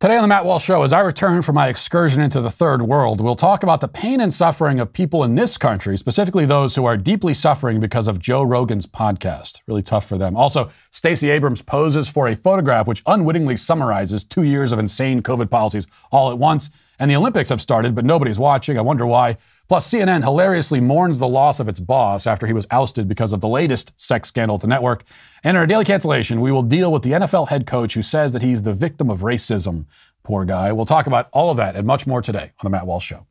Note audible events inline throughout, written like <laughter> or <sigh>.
Today on the Matt Walsh Show, as I return from my excursion into the third world, we'll talk about the pain and suffering of people in this country, specifically those who are deeply suffering because of Joe Rogan's podcast. Really tough for them. Also, Stacey Abrams poses for a photograph which unwittingly summarizes two years of insane COVID policies all at once. And the Olympics have started, but nobody's watching. I wonder why. Plus, CNN hilariously mourns the loss of its boss after he was ousted because of the latest sex scandal at the network. And in our daily cancellation, we will deal with the NFL head coach who says that he's the victim of racism. Poor guy. We'll talk about all of that and much more today on The Matt Walsh Show.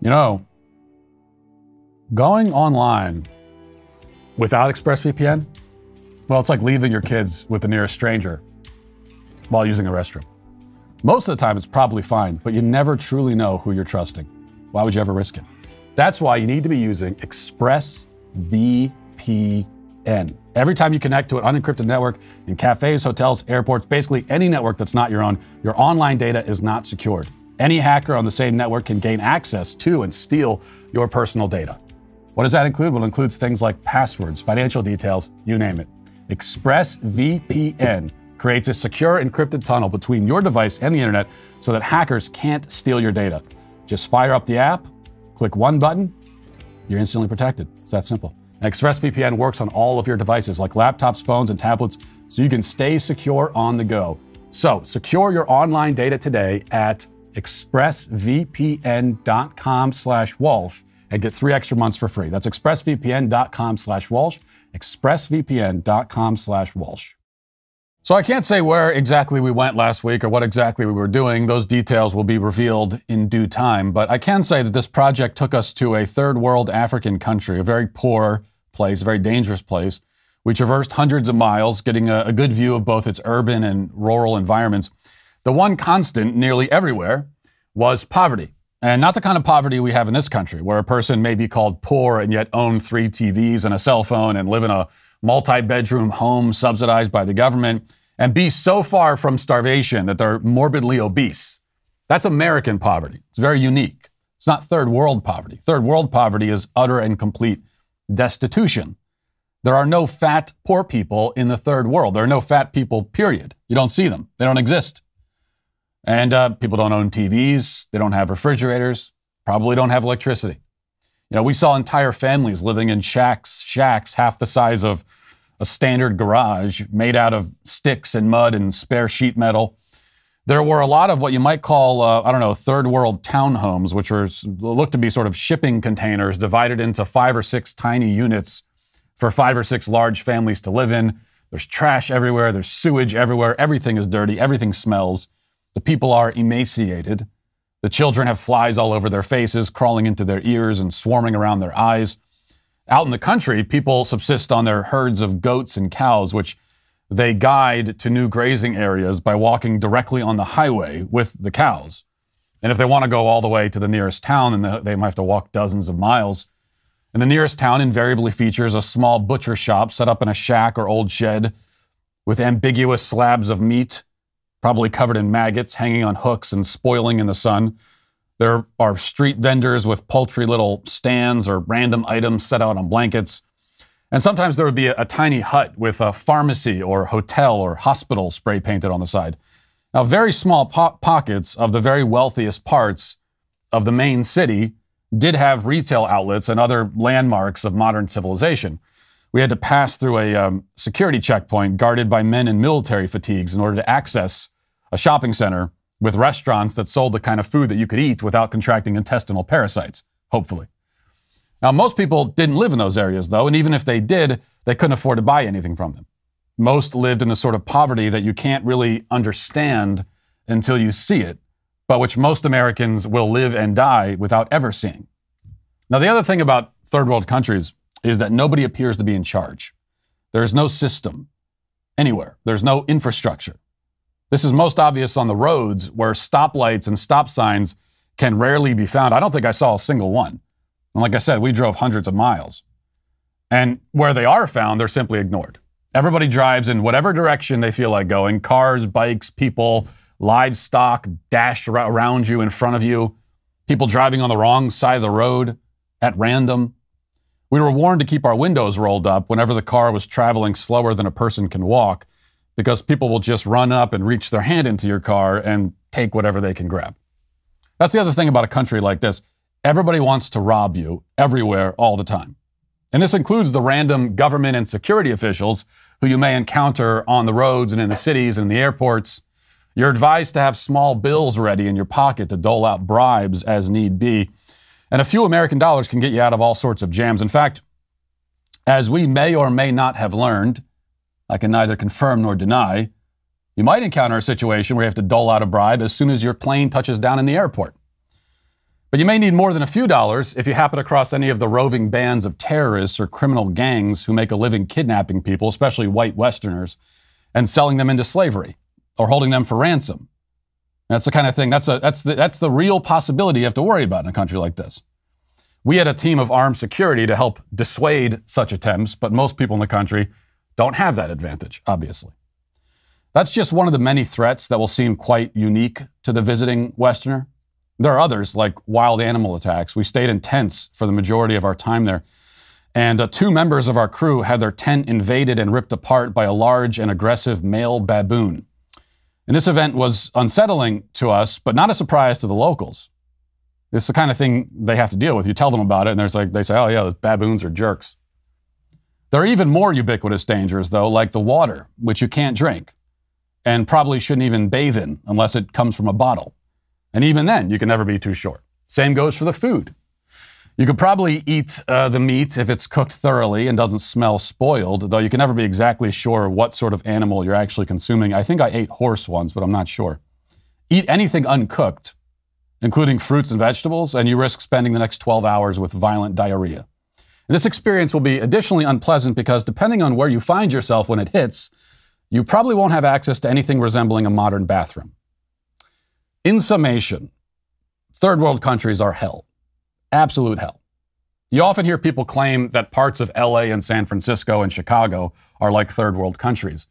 You know, going online without ExpressVPN, well, it's like leaving your kids with the nearest stranger while using a restroom. Most of the time, it's probably fine, but you never truly know who you're trusting. Why would you ever risk it? That's why you need to be using ExpressVPN. Every time you connect to an unencrypted network in cafes, hotels, airports, basically any network that's not your own, your online data is not secured. Any hacker on the same network can gain access to and steal your personal data. What does that include? Well, it includes things like passwords, financial details, you name it. ExpressVPN creates a secure encrypted tunnel between your device and the internet so that hackers can't steal your data. Just fire up the app, click one button, you're instantly protected. It's that simple. ExpressVPN works on all of your devices like laptops, phones, and tablets so you can stay secure on the go. So, secure your online data today at expressvpn.com slash Walsh and get three extra months for free. That's expressvpn.com slash Walsh, expressvpn.com slash Walsh. So I can't say where exactly we went last week or what exactly we were doing. Those details will be revealed in due time. But I can say that this project took us to a third world African country, a very poor place, a very dangerous place. We traversed hundreds of miles, getting a, a good view of both its urban and rural environments. The one constant nearly everywhere was poverty. And not the kind of poverty we have in this country, where a person may be called poor and yet own three TVs and a cell phone and live in a multi bedroom home subsidized by the government and be so far from starvation that they're morbidly obese. That's American poverty. It's very unique. It's not third world poverty. Third world poverty is utter and complete destitution. There are no fat poor people in the third world. There are no fat people, period. You don't see them, they don't exist. And uh, people don't own TVs, they don't have refrigerators, probably don't have electricity. You know, we saw entire families living in shacks, shacks half the size of a standard garage made out of sticks and mud and spare sheet metal. There were a lot of what you might call, uh, I don't know, third world townhomes, which are look to be sort of shipping containers divided into five or six tiny units for five or six large families to live in. There's trash everywhere, there's sewage everywhere, everything is dirty, everything smells. The people are emaciated. The children have flies all over their faces, crawling into their ears and swarming around their eyes. Out in the country, people subsist on their herds of goats and cows, which they guide to new grazing areas by walking directly on the highway with the cows. And if they want to go all the way to the nearest town, then they might have to walk dozens of miles. And the nearest town invariably features a small butcher shop set up in a shack or old shed with ambiguous slabs of meat probably covered in maggots, hanging on hooks and spoiling in the sun. There are street vendors with paltry little stands or random items set out on blankets. And sometimes there would be a, a tiny hut with a pharmacy or hotel or hospital spray painted on the side. Now, very small po- pockets of the very wealthiest parts of the main city did have retail outlets and other landmarks of modern civilization. We had to pass through a um, security checkpoint guarded by men in military fatigues in order to access a shopping center with restaurants that sold the kind of food that you could eat without contracting intestinal parasites, hopefully. Now, most people didn't live in those areas, though, and even if they did, they couldn't afford to buy anything from them. Most lived in the sort of poverty that you can't really understand until you see it, but which most Americans will live and die without ever seeing. Now, the other thing about third world countries is that nobody appears to be in charge. There is no system anywhere, there's no infrastructure. This is most obvious on the roads where stoplights and stop signs can rarely be found. I don't think I saw a single one. And like I said, we drove hundreds of miles. And where they are found, they're simply ignored. Everybody drives in whatever direction they feel like going cars, bikes, people, livestock dashed around you, in front of you, people driving on the wrong side of the road at random. We were warned to keep our windows rolled up whenever the car was traveling slower than a person can walk because people will just run up and reach their hand into your car and take whatever they can grab. That's the other thing about a country like this. Everybody wants to rob you everywhere all the time. And this includes the random government and security officials who you may encounter on the roads and in the cities and in the airports. You're advised to have small bills ready in your pocket to dole out bribes as need be. And a few American dollars can get you out of all sorts of jams. In fact, as we may or may not have learned, I can neither confirm nor deny, you might encounter a situation where you have to dole out a bribe as soon as your plane touches down in the airport. But you may need more than a few dollars if you happen across any of the roving bands of terrorists or criminal gangs who make a living kidnapping people, especially white Westerners, and selling them into slavery or holding them for ransom. That's the kind of thing, that's, a, that's, the, that's the real possibility you have to worry about in a country like this. We had a team of armed security to help dissuade such attempts, but most people in the country don't have that advantage, obviously. That's just one of the many threats that will seem quite unique to the visiting Westerner. There are others, like wild animal attacks. We stayed in tents for the majority of our time there. And uh, two members of our crew had their tent invaded and ripped apart by a large and aggressive male baboon. And this event was unsettling to us, but not a surprise to the locals. It's the kind of thing they have to deal with. You tell them about it, and there's like they say, "Oh yeah, the baboons are jerks." There are even more ubiquitous dangers, though, like the water, which you can't drink, and probably shouldn't even bathe in unless it comes from a bottle. And even then, you can never be too short. Same goes for the food. You could probably eat uh, the meat if it's cooked thoroughly and doesn't smell spoiled, though you can never be exactly sure what sort of animal you're actually consuming. I think I ate horse once, but I'm not sure. Eat anything uncooked, including fruits and vegetables, and you risk spending the next 12 hours with violent diarrhea. And this experience will be additionally unpleasant because depending on where you find yourself when it hits, you probably won't have access to anything resembling a modern bathroom. In summation, third world countries are hell absolute hell. You often hear people claim that parts of LA and San Francisco and Chicago are like third world countries.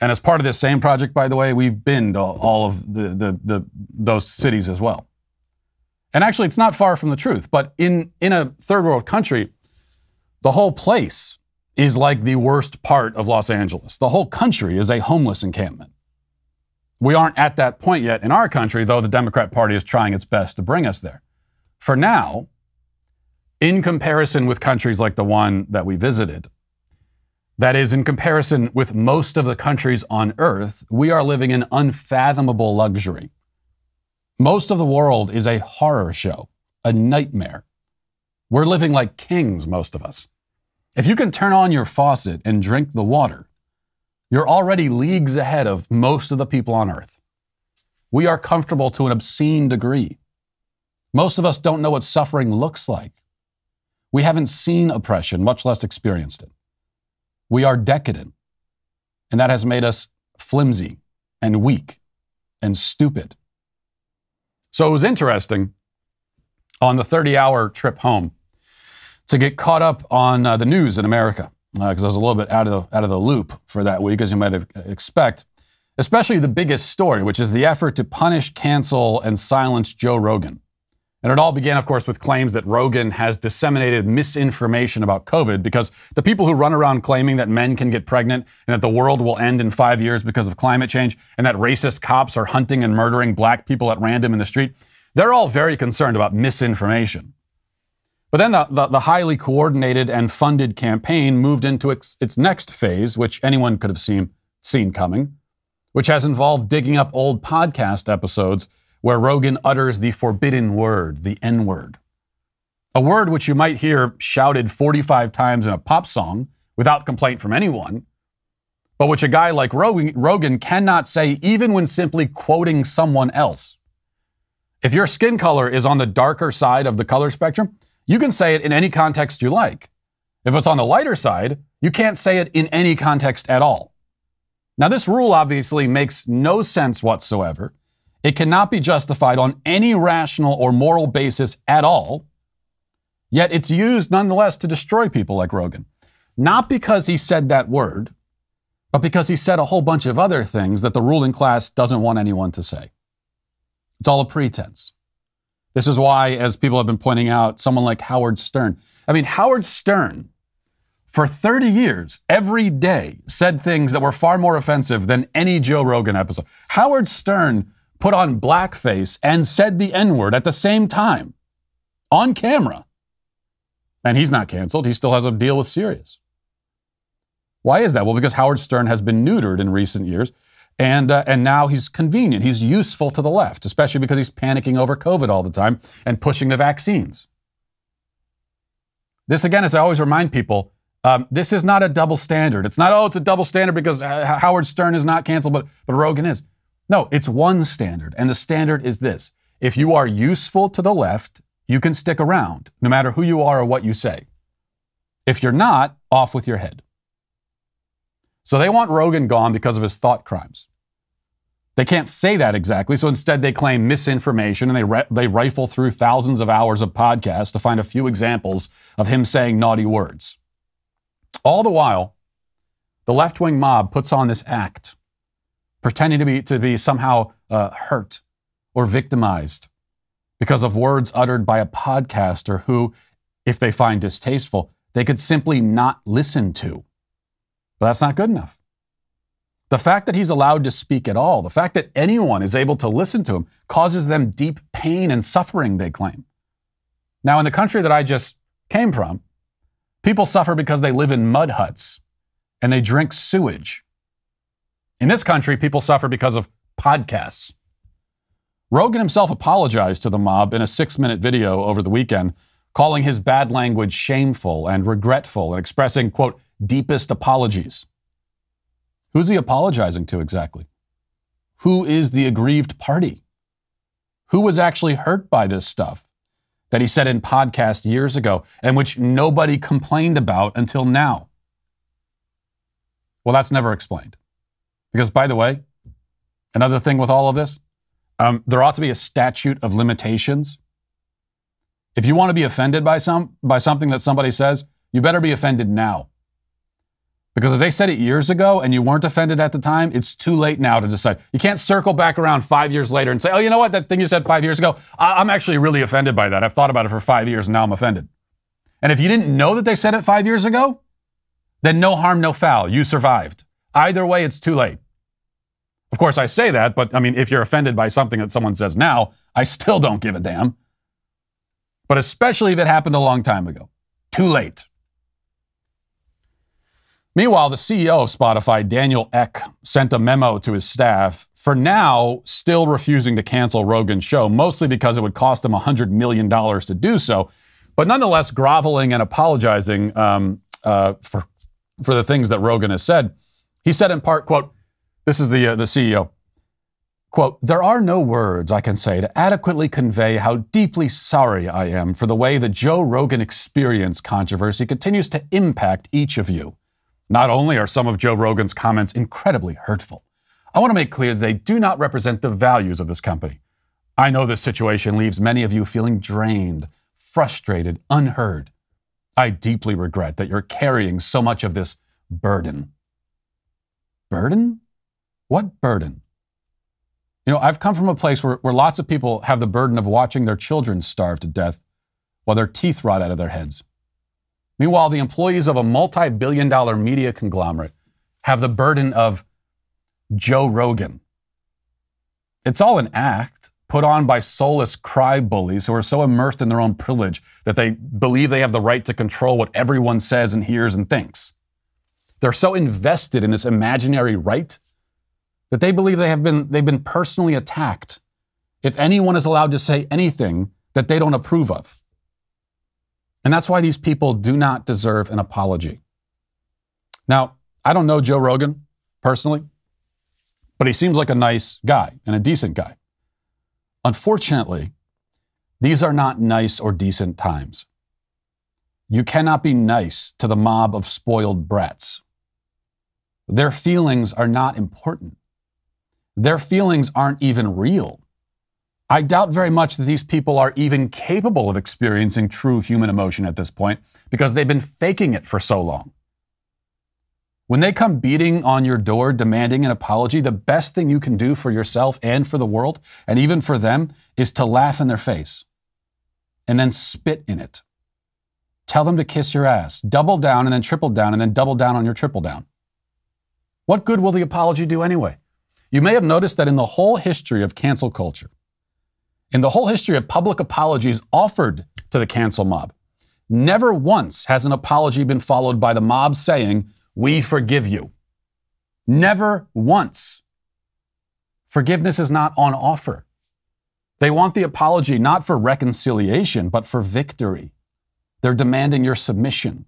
And as part of this same project, by the way, we've been to all of the, the, the, those cities as well. And actually, it's not far from the truth. But in, in a third world country, the whole place is like the worst part of Los Angeles. The whole country is a homeless encampment. We aren't at that point yet in our country, though the Democrat Party is trying its best to bring us there. For now, in comparison with countries like the one that we visited, that is, in comparison with most of the countries on earth, we are living in unfathomable luxury. Most of the world is a horror show, a nightmare. We're living like kings, most of us. If you can turn on your faucet and drink the water, you're already leagues ahead of most of the people on earth. We are comfortable to an obscene degree. Most of us don't know what suffering looks like. We haven't seen oppression, much less experienced it. We are decadent, and that has made us flimsy and weak and stupid. So it was interesting on the 30 hour trip home to get caught up on uh, the news in America because uh, I was a little bit out of, the, out of the loop for that week, as you might expect, especially the biggest story, which is the effort to punish, cancel, and silence Joe Rogan. And it all began, of course, with claims that Rogan has disseminated misinformation about COVID because the people who run around claiming that men can get pregnant and that the world will end in five years because of climate change and that racist cops are hunting and murdering black people at random in the street, they're all very concerned about misinformation. But then the, the, the highly coordinated and funded campaign moved into its, its next phase, which anyone could have seen, seen coming, which has involved digging up old podcast episodes where Rogan utters the forbidden word, the N word. A word which you might hear shouted 45 times in a pop song without complaint from anyone, but which a guy like Rogan cannot say even when simply quoting someone else. If your skin color is on the darker side of the color spectrum, you can say it in any context you like. If it's on the lighter side, you can't say it in any context at all. Now, this rule obviously makes no sense whatsoever it cannot be justified on any rational or moral basis at all. Yet it's used nonetheless to destroy people like Rogan. Not because he said that word, but because he said a whole bunch of other things that the ruling class doesn't want anyone to say. It's all a pretense. This is why, as people have been pointing out, someone like Howard Stern. I mean, Howard Stern, for 30 years, every day, said things that were far more offensive than any Joe Rogan episode. Howard Stern put on blackface and said the N word at the same time on camera. And he's not canceled. He still has a deal with Sirius. Why is that? Well, because Howard Stern has been neutered in recent years. And, uh, and now he's convenient. He's useful to the left, especially because he's panicking over COVID all the time and pushing the vaccines. This, again, as I always remind people, um, this is not a double standard. It's not, oh, it's a double standard because uh, Howard Stern is not canceled, but, but Rogan is. No, it's one standard. And the standard is this if you are useful to the left, you can stick around, no matter who you are or what you say. If you're not, off with your head. So they want Rogan gone because of his thought crimes. They can't say that exactly, so instead they claim misinformation and they, re- they rifle through thousands of hours of podcasts to find a few examples of him saying naughty words. All the while, the left wing mob puts on this act, pretending to be, to be somehow uh, hurt or victimized because of words uttered by a podcaster who, if they find distasteful, they could simply not listen to. But that's not good enough. The fact that he's allowed to speak at all, the fact that anyone is able to listen to him, causes them deep pain and suffering, they claim. Now, in the country that I just came from, people suffer because they live in mud huts and they drink sewage. In this country, people suffer because of podcasts. Rogan himself apologized to the mob in a six minute video over the weekend, calling his bad language shameful and regretful and expressing, quote, deepest apologies. Who's he apologizing to exactly? Who is the aggrieved party? Who was actually hurt by this stuff that he said in podcast years ago and which nobody complained about until now? Well, that's never explained. Because, by the way, another thing with all of this, um, there ought to be a statute of limitations. If you want to be offended by some by something that somebody says, you better be offended now. Because if they said it years ago and you weren't offended at the time, it's too late now to decide. You can't circle back around five years later and say, oh, you know what? That thing you said five years ago, I- am actually really offended by that. I've thought about it for five years and now I'm offended. And if you didn't know that they said it five years ago, then no harm, no foul. You survived. Either way, it's too late. Of course, I say that, but I mean, if you're offended by something that someone says now, I still don't give a damn. But especially if it happened a long time ago. Too late. Meanwhile, the CEO of Spotify, Daniel Ek, sent a memo to his staff, for now, still refusing to cancel Rogan's show, mostly because it would cost him $100 million to do so, but nonetheless groveling and apologizing um, uh, for, for the things that Rogan has said. He said in part, quote, this is the, uh, the CEO. Quote, there are no words I can say to adequately convey how deeply sorry I am for the way the Joe Rogan experience controversy continues to impact each of you. Not only are some of Joe Rogan's comments incredibly hurtful, I want to make clear they do not represent the values of this company. I know this situation leaves many of you feeling drained, frustrated, unheard. I deeply regret that you're carrying so much of this burden. Burden? What burden? You know, I've come from a place where, where lots of people have the burden of watching their children starve to death while their teeth rot out of their heads. Meanwhile, the employees of a multi billion dollar media conglomerate have the burden of Joe Rogan. It's all an act put on by soulless cry bullies who are so immersed in their own privilege that they believe they have the right to control what everyone says and hears and thinks. They're so invested in this imaginary right that they believe they have been, they've been personally attacked if anyone is allowed to say anything that they don't approve of. And that's why these people do not deserve an apology. Now, I don't know Joe Rogan personally, but he seems like a nice guy and a decent guy. Unfortunately, these are not nice or decent times. You cannot be nice to the mob of spoiled brats. Their feelings are not important. Their feelings aren't even real. I doubt very much that these people are even capable of experiencing true human emotion at this point because they've been faking it for so long. When they come beating on your door demanding an apology, the best thing you can do for yourself and for the world, and even for them, is to laugh in their face. and then spit in it. Tell them to kiss your ass. Double down and then triple down and then double down on your triple down. What good will the apology do anyway? You may have noticed that in the whole history of cancel culture, in the whole history of public apologies offered to the cancel mob, never once has an apology been followed by the mob saying, We forgive you. Never once. Forgiveness is not on offer. They want the apology not for reconciliation, but for victory. They're demanding your submission.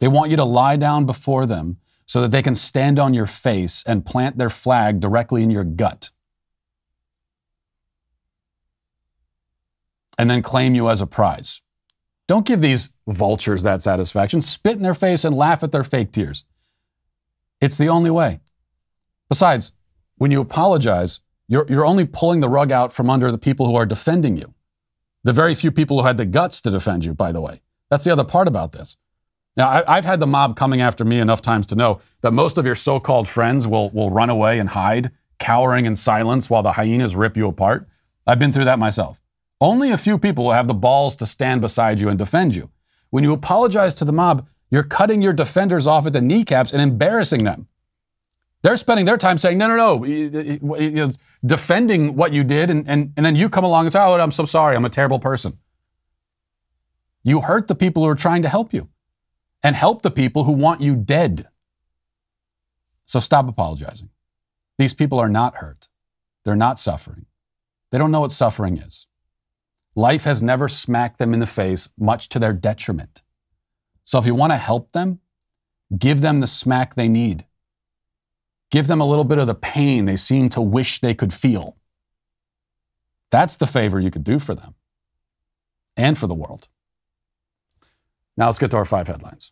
They want you to lie down before them so that they can stand on your face and plant their flag directly in your gut. And then claim you as a prize. Don't give these vultures that satisfaction. Spit in their face and laugh at their fake tears. It's the only way. Besides, when you apologize, you're, you're only pulling the rug out from under the people who are defending you. The very few people who had the guts to defend you, by the way. That's the other part about this. Now, I, have had the mob coming after me enough times to know that most of your so called friends will, will run away and hide, cowering in silence while the hyenas rip you apart. I've been through that myself. Only a few people will have the balls to stand beside you and defend you. When you apologize to the mob, you're cutting your defenders off at the kneecaps and embarrassing them. They're spending their time saying, no, no, no, defending what you did, and, and, and then you come along and say, oh, I'm so sorry, I'm a terrible person. You hurt the people who are trying to help you and help the people who want you dead. So stop apologizing. These people are not hurt. They're not suffering. They don't know what suffering is. Life has never smacked them in the face, much to their detriment. So if you want to help them, give them the smack they need. Give them a little bit of the pain they seem to wish they could feel. That's the favor you could do for them and for the world. Now let's get to our five headlines.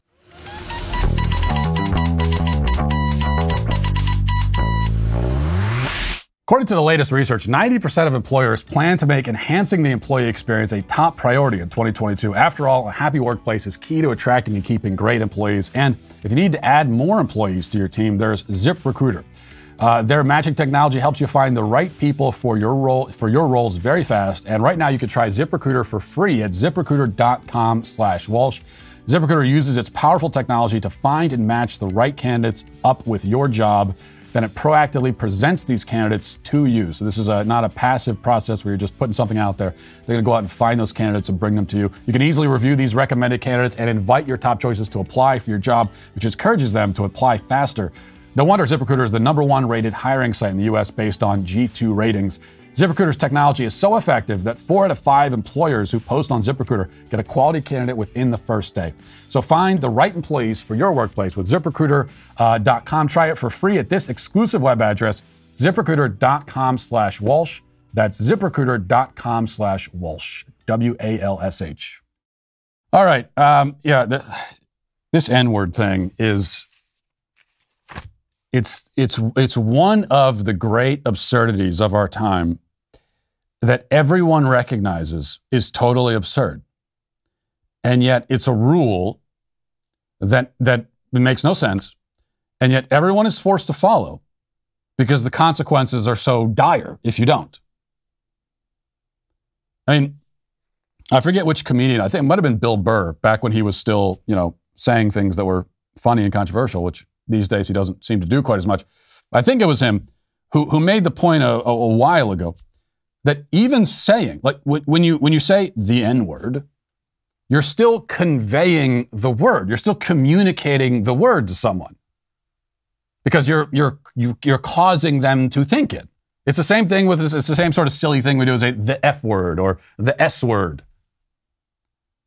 According to the latest research, 90% of employers plan to make enhancing the employee experience a top priority in 2022. After all, a happy workplace is key to attracting and keeping great employees. And if you need to add more employees to your team, there's ZipRecruiter. Uh, their matching technology helps you find the right people for your role for your roles very fast. And right now, you can try ZipRecruiter for free at ZipRecruiter.com/Walsh. ZipRecruiter uses its powerful technology to find and match the right candidates up with your job then it proactively presents these candidates to you. So this is a, not a passive process where you're just putting something out there. They're going to go out and find those candidates and bring them to you. You can easily review these recommended candidates and invite your top choices to apply for your job, which encourages them to apply faster. No wonder ZipRecruiter is the number one rated hiring site in the US based on G2 ratings. ZipRecruiter's technology is so effective that four out of five employers who post on ZipRecruiter get a quality candidate within the first day. So find the right employees for your workplace with ZipRecruiter.com. Uh, Try it for free at this exclusive web address, ZipRecruiter.com slash Walsh. That's ZipRecruiter.com slash Walsh, W A L S H. All right. Um, yeah, the, this N word thing is it's it's it's one of the great absurdities of our time that everyone recognizes is totally absurd. And yet it's a rule that, that makes no sense. And yet everyone is forced to follow because the consequences are so dire if you don't. I mean, I forget which comedian, I think it might have been Bill Burr back when he was still, you know, saying things that were funny and controversial, which these days he doesn't seem to do quite as much. I think it was him who, who made the point a, a, a while ago that even saying, like when you, when you say the N word, you're still conveying the word. You're still communicating the word to someone because you're, you're, you, are you are causing them to think it. It's the same thing with, it's the same sort of silly thing we do as a, the F word or the S word.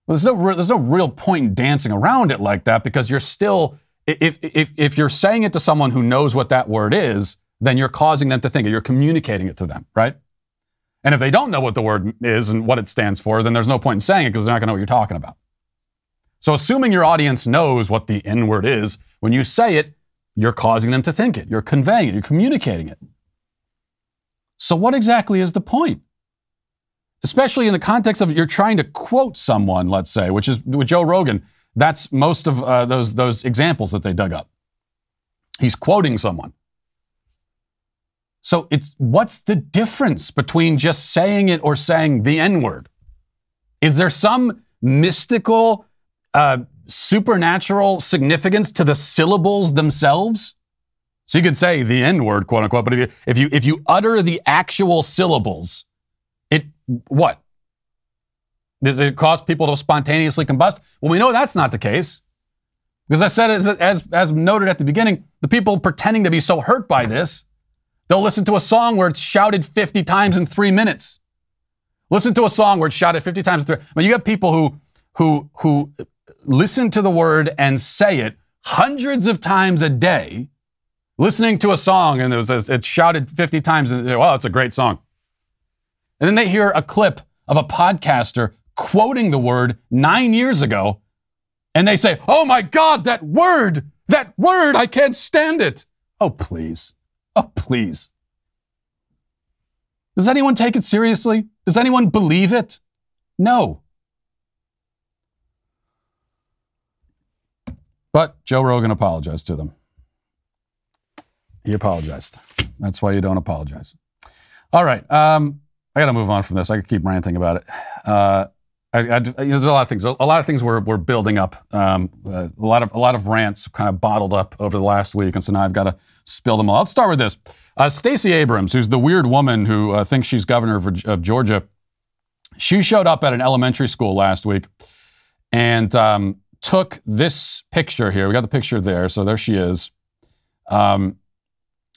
Well, there's no, there's no real point in dancing around it like that because you're still, if, if, if you're saying it to someone who knows what that word is, then you're causing them to think it. You're communicating it to them, right? And if they don't know what the word is and what it stands for, then there's no point in saying it because they're not going to know what you're talking about. So, assuming your audience knows what the N word is, when you say it, you're causing them to think it, you're conveying it, you're communicating it. So, what exactly is the point? Especially in the context of you're trying to quote someone, let's say, which is with Joe Rogan. That's most of uh, those, those examples that they dug up. He's quoting someone. So it's what's the difference between just saying it or saying the N word? Is there some mystical, uh, supernatural significance to the syllables themselves? So you could say the N word, quote unquote, but if you, if you if you utter the actual syllables, it what? Does it cause people to spontaneously combust? Well, we know that's not the case. Because I said, as, as, as noted at the beginning, the people pretending to be so hurt by this, they'll listen to a song where it's shouted 50 times in three minutes. Listen to a song where it's shouted 50 times in three. I mean, you have people who, who, who listen to the word and say it hundreds of times a day, listening to a song and it was, it's shouted 50 times and, well, it's a great song. And then they hear a clip of a podcaster quoting the word nine years ago and they say, Oh my God, that word, that word, I can't stand it. Oh, please. Oh, please. Does anyone take it seriously? Does anyone believe it? No. But Joe Rogan apologized to them. He apologized. That's why you don't apologize. All right. Um, I got to move on from this. I could keep ranting about it. Uh, I, I, there's a lot of things. A lot of things were, were building up. Um, uh, a lot of a lot of rants kind of bottled up over the last week, and so now I've got to spill them all. Let's start with this. Uh, Stacey Abrams, who's the weird woman who uh, thinks she's governor of, of, Georgia, she showed up at an elementary school last week and um, took this picture here. We got the picture there, so there she is, um,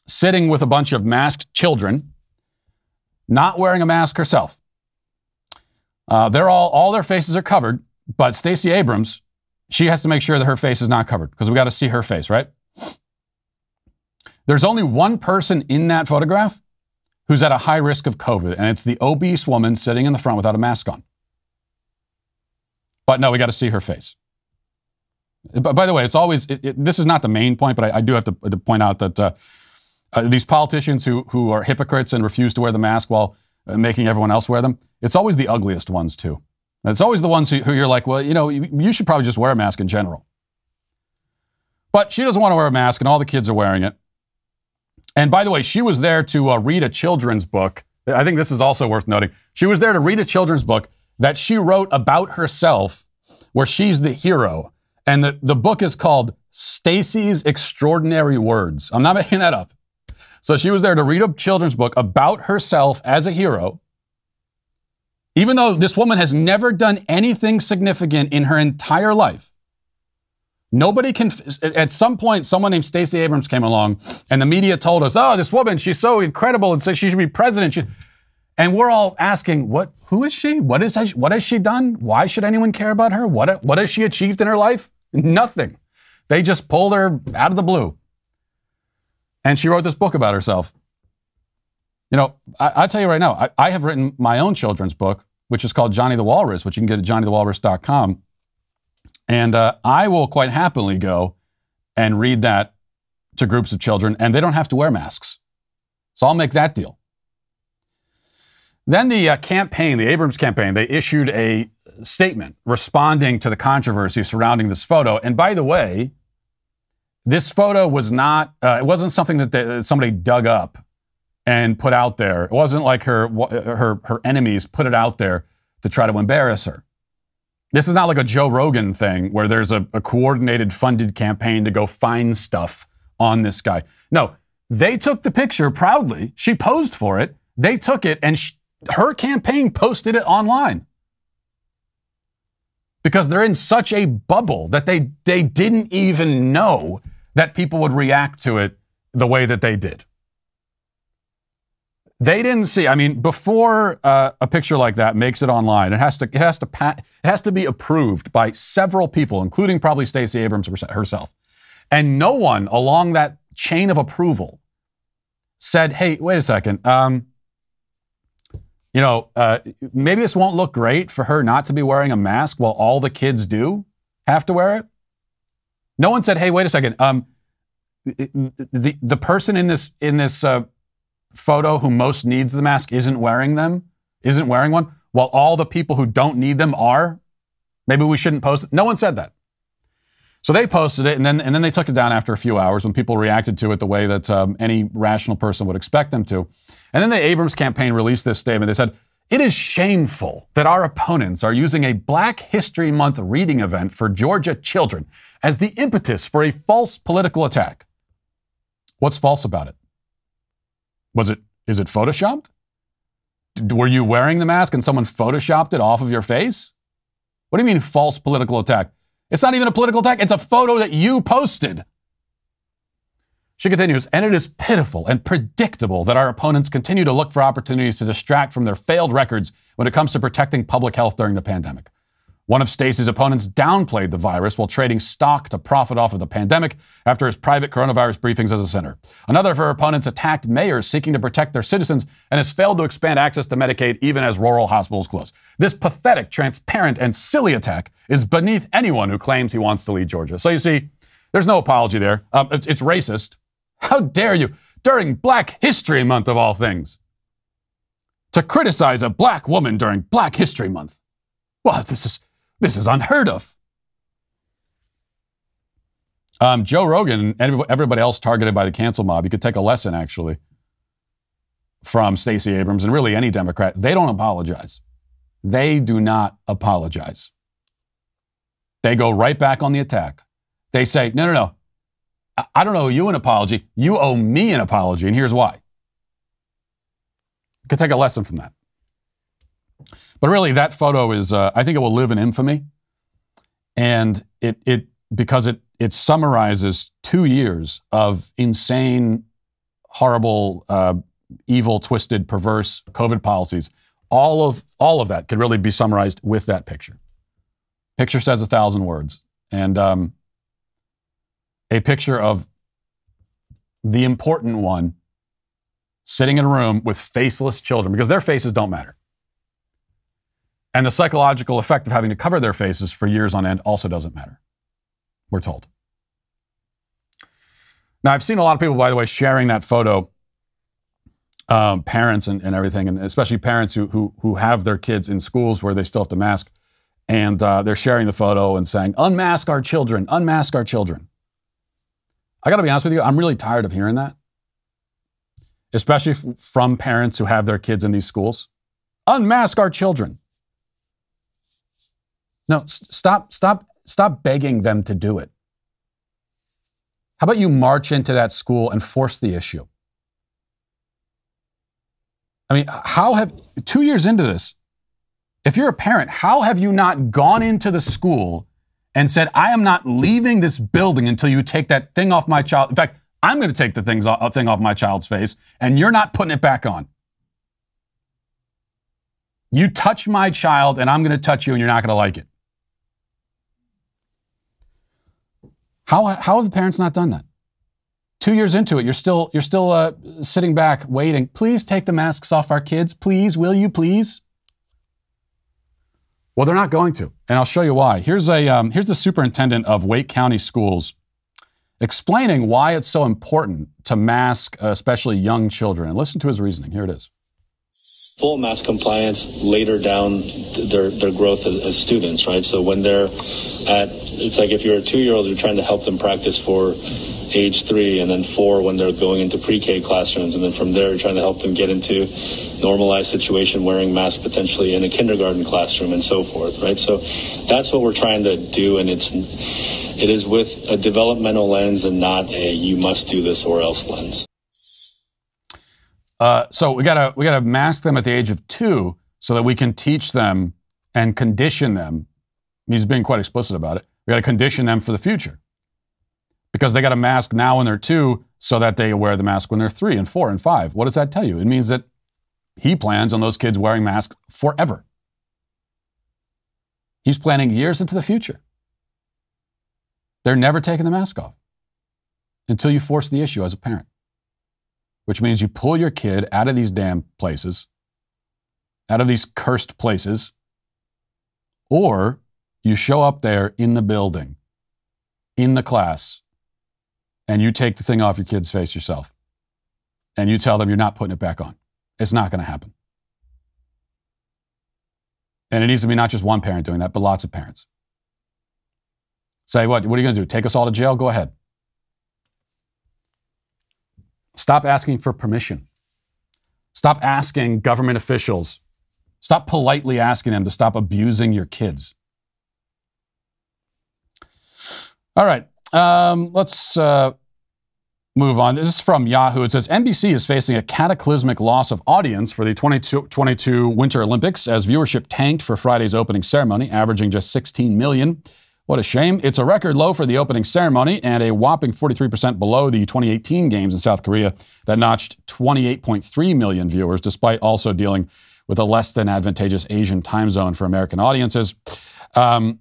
sitting with a bunch of masked children, not wearing a mask herself. Uh, they're all all their faces are covered, but Stacey Abrams, she has to make sure that her face is not covered because we got to see her face, right? There's only one person in that photograph who's at a high risk of COVID, and it's the obese woman sitting in the front without a mask on. But no, we got to see her face. But by the way, it's always it, it, this is not the main point, but I, I do have to, to, point out that uh, uh, these politicians who who are hypocrites and refuse to wear the mask while making everyone else wear them, it's always the ugliest ones, too. And it's always the ones who, who, you're like, well, you know, you, you should probably just wear a mask in general. But she doesn't want to wear a mask, and all the kids are wearing it. And by the way, she was there to uh, read a children's book. I think this is also worth noting. She was there to read a children's book that she wrote about herself, where she's the hero. And the, the book is called Stacey's Extraordinary Words. I'm not making that up. So she was there to read a children's book about herself as a hero. Even though this woman has never done anything significant in her entire life, nobody can. At some point, someone named Stacey Abrams came along, and the media told us, "Oh, this woman, she's so incredible, and so she should be president." She, and we're all asking, "What? Who is she? What is? What has she done? Why should anyone care about her? What? What has she achieved in her life? Nothing. They just pulled her out of the blue." And she wrote this book about herself. You know, I, tell you right now, I, I, have written my own children's book, which is called Johnny the Walrus, which you can get at johnnythewalrus.com. And uh, I will quite happily go and read that to groups of children, and they don't have to wear masks. So I'll make that deal. Then the uh, campaign, the Abrams campaign, they issued a statement responding to the controversy surrounding this photo. And by the way, this photo was not, uh, it wasn't something that they, somebody dug up and put out there. It wasn't like her, her, her enemies put it out there to try to embarrass her. This is not like a Joe Rogan thing where there's a, a coordinated, funded campaign to go find stuff on this guy. No, they took the picture proudly. She posed for it. They took it and sh- her campaign posted it online because they're in such a bubble that they, they didn't even know that people would react to it the way that they did. They didn't see. I mean, before uh, a picture like that makes it online, it has to it has to pat, it has to be approved by several people, including probably Stacey Abrams herself, and no one along that chain of approval said, "Hey, wait a second. Um, you know, uh, maybe this won't look great for her not to be wearing a mask while all the kids do have to wear it." No one said, "Hey, wait a second. Um, the the person in this in this uh, photo who most needs the mask isn't wearing them, isn't wearing one, while all the people who don't need them are. Maybe we shouldn't post it." No one said that. So they posted it, and then and then they took it down after a few hours when people reacted to it the way that um, any rational person would expect them to. And then the Abrams campaign released this statement. They said, It is shameful that our opponents are using a Black History Month reading event for Georgia children as the impetus for a false political attack. What's false about it? Was it is it photoshopped? Were you wearing the mask and someone photoshopped it off of your face? What do you mean false political attack? It's not even a political attack, it's a photo that you posted. She continues, and it is pitiful and predictable that our opponents continue to look for opportunities to distract from their failed records when it comes to protecting public health during the pandemic. One of Stacey's opponents downplayed the virus while trading stock to profit off of the pandemic after his private coronavirus briefings as a senator. Another of her opponents attacked mayors seeking to protect their citizens and has failed to expand access to Medicaid even as rural hospitals close. This pathetic, transparent, and silly attack is beneath anyone who claims he wants to lead Georgia. So you see, there's no apology there. Um, it's, it's racist. How dare you, during Black History Month of all things, to criticize a black woman during Black History Month? Well, this is this is unheard of. Um, Joe Rogan and everybody else targeted by the cancel mob, you could take a lesson actually from Stacey Abrams and really any Democrat. They don't apologize. They do not apologize. They go right back on the attack. They say, no, no, no. I don't owe you an apology. You owe me an apology, and here's why. You could take a lesson from that. But really, that photo is, uh, I think it will live in infamy. And it, it because it, it summarizes two years of insane, horrible, uh, evil, twisted, perverse COVID policies. All of, all of that could really be summarized with that picture. Picture says a thousand words. And um, a picture of the important one sitting in a room with faceless children because their faces don't matter. And the psychological effect of having to cover their faces for years on end also doesn't matter, we're told. Now, I've seen a lot of people, by the way, sharing that photo, um, parents and, and, everything, and especially parents who, who, who have their kids in schools where they still have to mask. And uh, they're sharing the photo and saying, unmask our children, unmask our children. I got to be honest with you, I'm really tired of hearing that, especially f- from parents who have their kids in these schools. Unmask our children. No, stop, stop, stop begging them to do it. How about you march into that school and force the issue? I mean, how have, two years into this, if you're a parent, how have you not gone into the school and said, I am not leaving this building until you take that thing off my child? In fact, I'm going to take the things, uh, thing off my child's face, and you're not putting it back on. You touch my child, and I'm going to touch you, and you're not going to like it. How, how have the parents not done that? Two years into it, you're still, you're still uh, sitting back waiting. Please take the masks off our kids. Please, will you please? Well, they're not going to, and I'll show you why. Here's, a, um, here's the superintendent of Wake County Schools explaining why it's so important to mask, uh, especially young children. And listen to his reasoning. Here it is full mask compliance later down their their growth as, as, students, right? So when they're at, it's like if you're a two year old, you're trying to help them practice for age three, and then four when they're going into pre K classrooms, and then from there, you're trying to help them get into normalized situation, wearing masks potentially in a kindergarten classroom, and so forth, right? So that's what we're trying to do, and it's it is with a developmental lens and not a you must do this or else lens. Uh, so we gotta we gotta mask them at the age of two so that we can teach them and condition them. He's being quite explicit about it. We gotta condition them for the future because they got a mask now when they're two so that they wear the mask when they're three and four and five. What does that tell you? It means that he plans on those kids wearing masks forever. He's planning years into the future. They're never taking the mask off until you force the issue as a parent which means you pull your kid out of these damn places, out of these cursed places, or you show up there in the building, in the class, and you take the thing off your kid's face yourself. And you tell them you're not putting it back on. It's not going to happen. And it needs to be not just one parent doing that, but lots of parents. Say, what? What are you going to do? Take us all to jail? Go ahead. Stop asking for permission. Stop asking government officials Stop politely asking them to stop abusing your kids. All right. Um, let's uh, move on. This is from Yahoo. It says NBC is facing a cataclysmic loss of audience for the 2022 Winter Olympics as viewership tanked for Friday's opening ceremony, averaging just 16 million. What a shame. It's a record low for the opening ceremony and a whopping 43% below the 2018 games in South Korea that notched 28.3 million viewers, despite also dealing with a less than advantageous Asian time zone for American audiences. Um,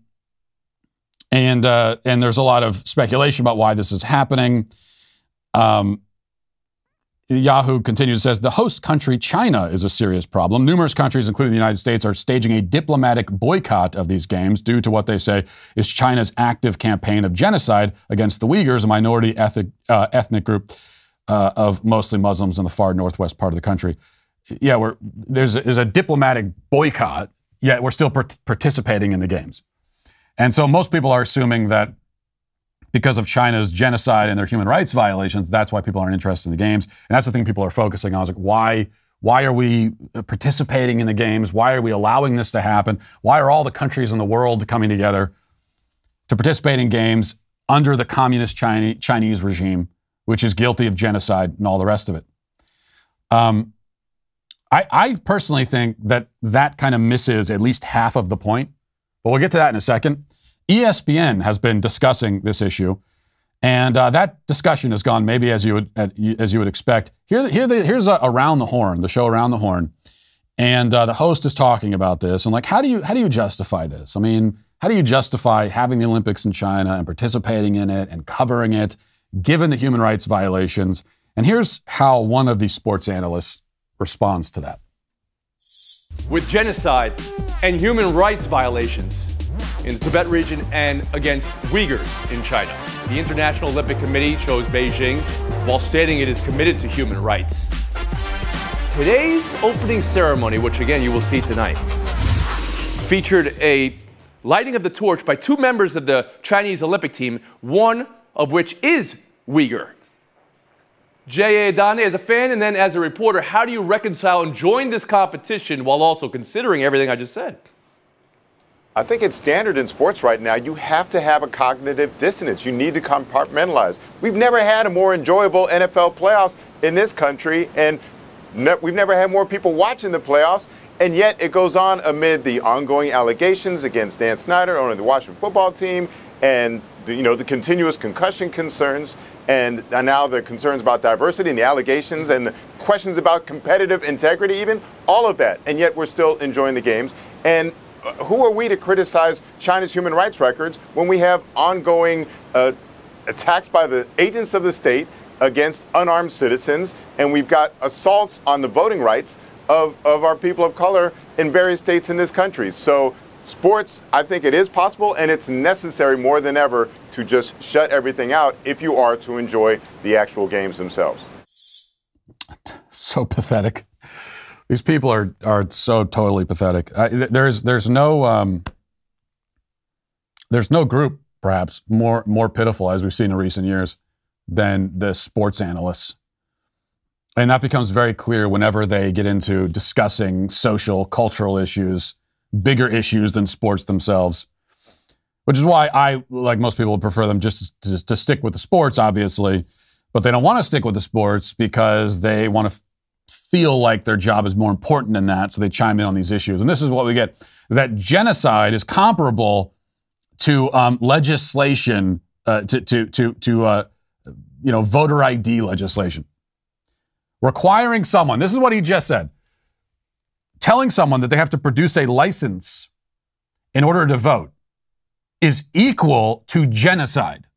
and uh, and there's a lot of speculation about why this is happening. Um, Yahoo continues says the host country China is a serious problem. Numerous countries, including the United States, are staging a diplomatic boycott of these games due to what they say is China's active campaign of genocide against the Uyghurs, a minority ethnic, uh, ethnic group uh, of mostly Muslims in the far northwest part of the country. Yeah, there's, a, there's a diplomatic boycott, yet we're still participating in the games. And so most people are assuming that because of China's genocide and their human rights violations, that's why people aren't interested in the games. And that's the thing people are focusing on. Is like, why, why are we participating in the games? Why are we allowing this to happen? Why are all the countries in the world coming together to participate in games under the communist Chinese regime, which is guilty of genocide and all the rest of it? Um, I, I personally think that that kind of misses at least half of the point, but we'll get to that in a second. ESPN has been discussing this issue, and uh, that discussion has gone maybe as you would as you would expect. Here, here here's a, around the horn, the show around the horn, and uh, the host is talking about this and like, how do you how do you justify this? I mean, how do you justify having the Olympics in China and participating in it and covering it, given the human rights violations? And here's how one of these sports analysts responds to that. With genocide and human rights violations in the Tibet region and against Uyghurs in China. The International Olympic Committee chose Beijing while stating it is committed to human rights. Today's opening ceremony, which again you will see tonight, featured a lighting of the torch by two members of the Chinese Olympic team, one of which is Uyghur. J.A. Adande, as a fan and then as a reporter, how do you reconcile enjoying this competition while also considering everything I just said? I think it's standard in sports right now. You have to have a cognitive dissonance. You need to compartmentalize. We've never had a more enjoyable NFL playoffs in this country, and ne- we've never had more people watching the playoffs. And yet, it goes on amid the ongoing allegations against Dan Snyder owning the Washington football team, and the, you know the continuous concussion concerns, and now the concerns about diversity and the allegations and the questions about competitive integrity, even all of that. And yet, we're still enjoying the games. And who are we to criticize China's human rights records when we have ongoing uh, attacks by the agents of the state against unarmed citizens, and we've got assaults on the voting rights of, of our people of color in various states in this country. So, sports, I think it is possible, and it's necessary more than ever to just shut everything out if you are to enjoy the actual games themselves. So pathetic. These people are are so totally pathetic. Uh, there's there's no um, there's no group perhaps more more pitiful as we've seen in recent years than the sports analysts. And that becomes very clear whenever they get into discussing social, cultural issues, bigger issues than sports themselves. Which is why I, like most people, prefer them just to, to stick with the sports, obviously. But they don't want to stick with the sports because they want to feel like their job is more important than that, so they chime in on these issues. And this is what we get that genocide is comparable to um, legislation, uh, to, to, to, to uh, you know, voter ID legislation. Requiring someone, this is what he just said, telling someone that they have to produce a license in order to vote is equal to genocide.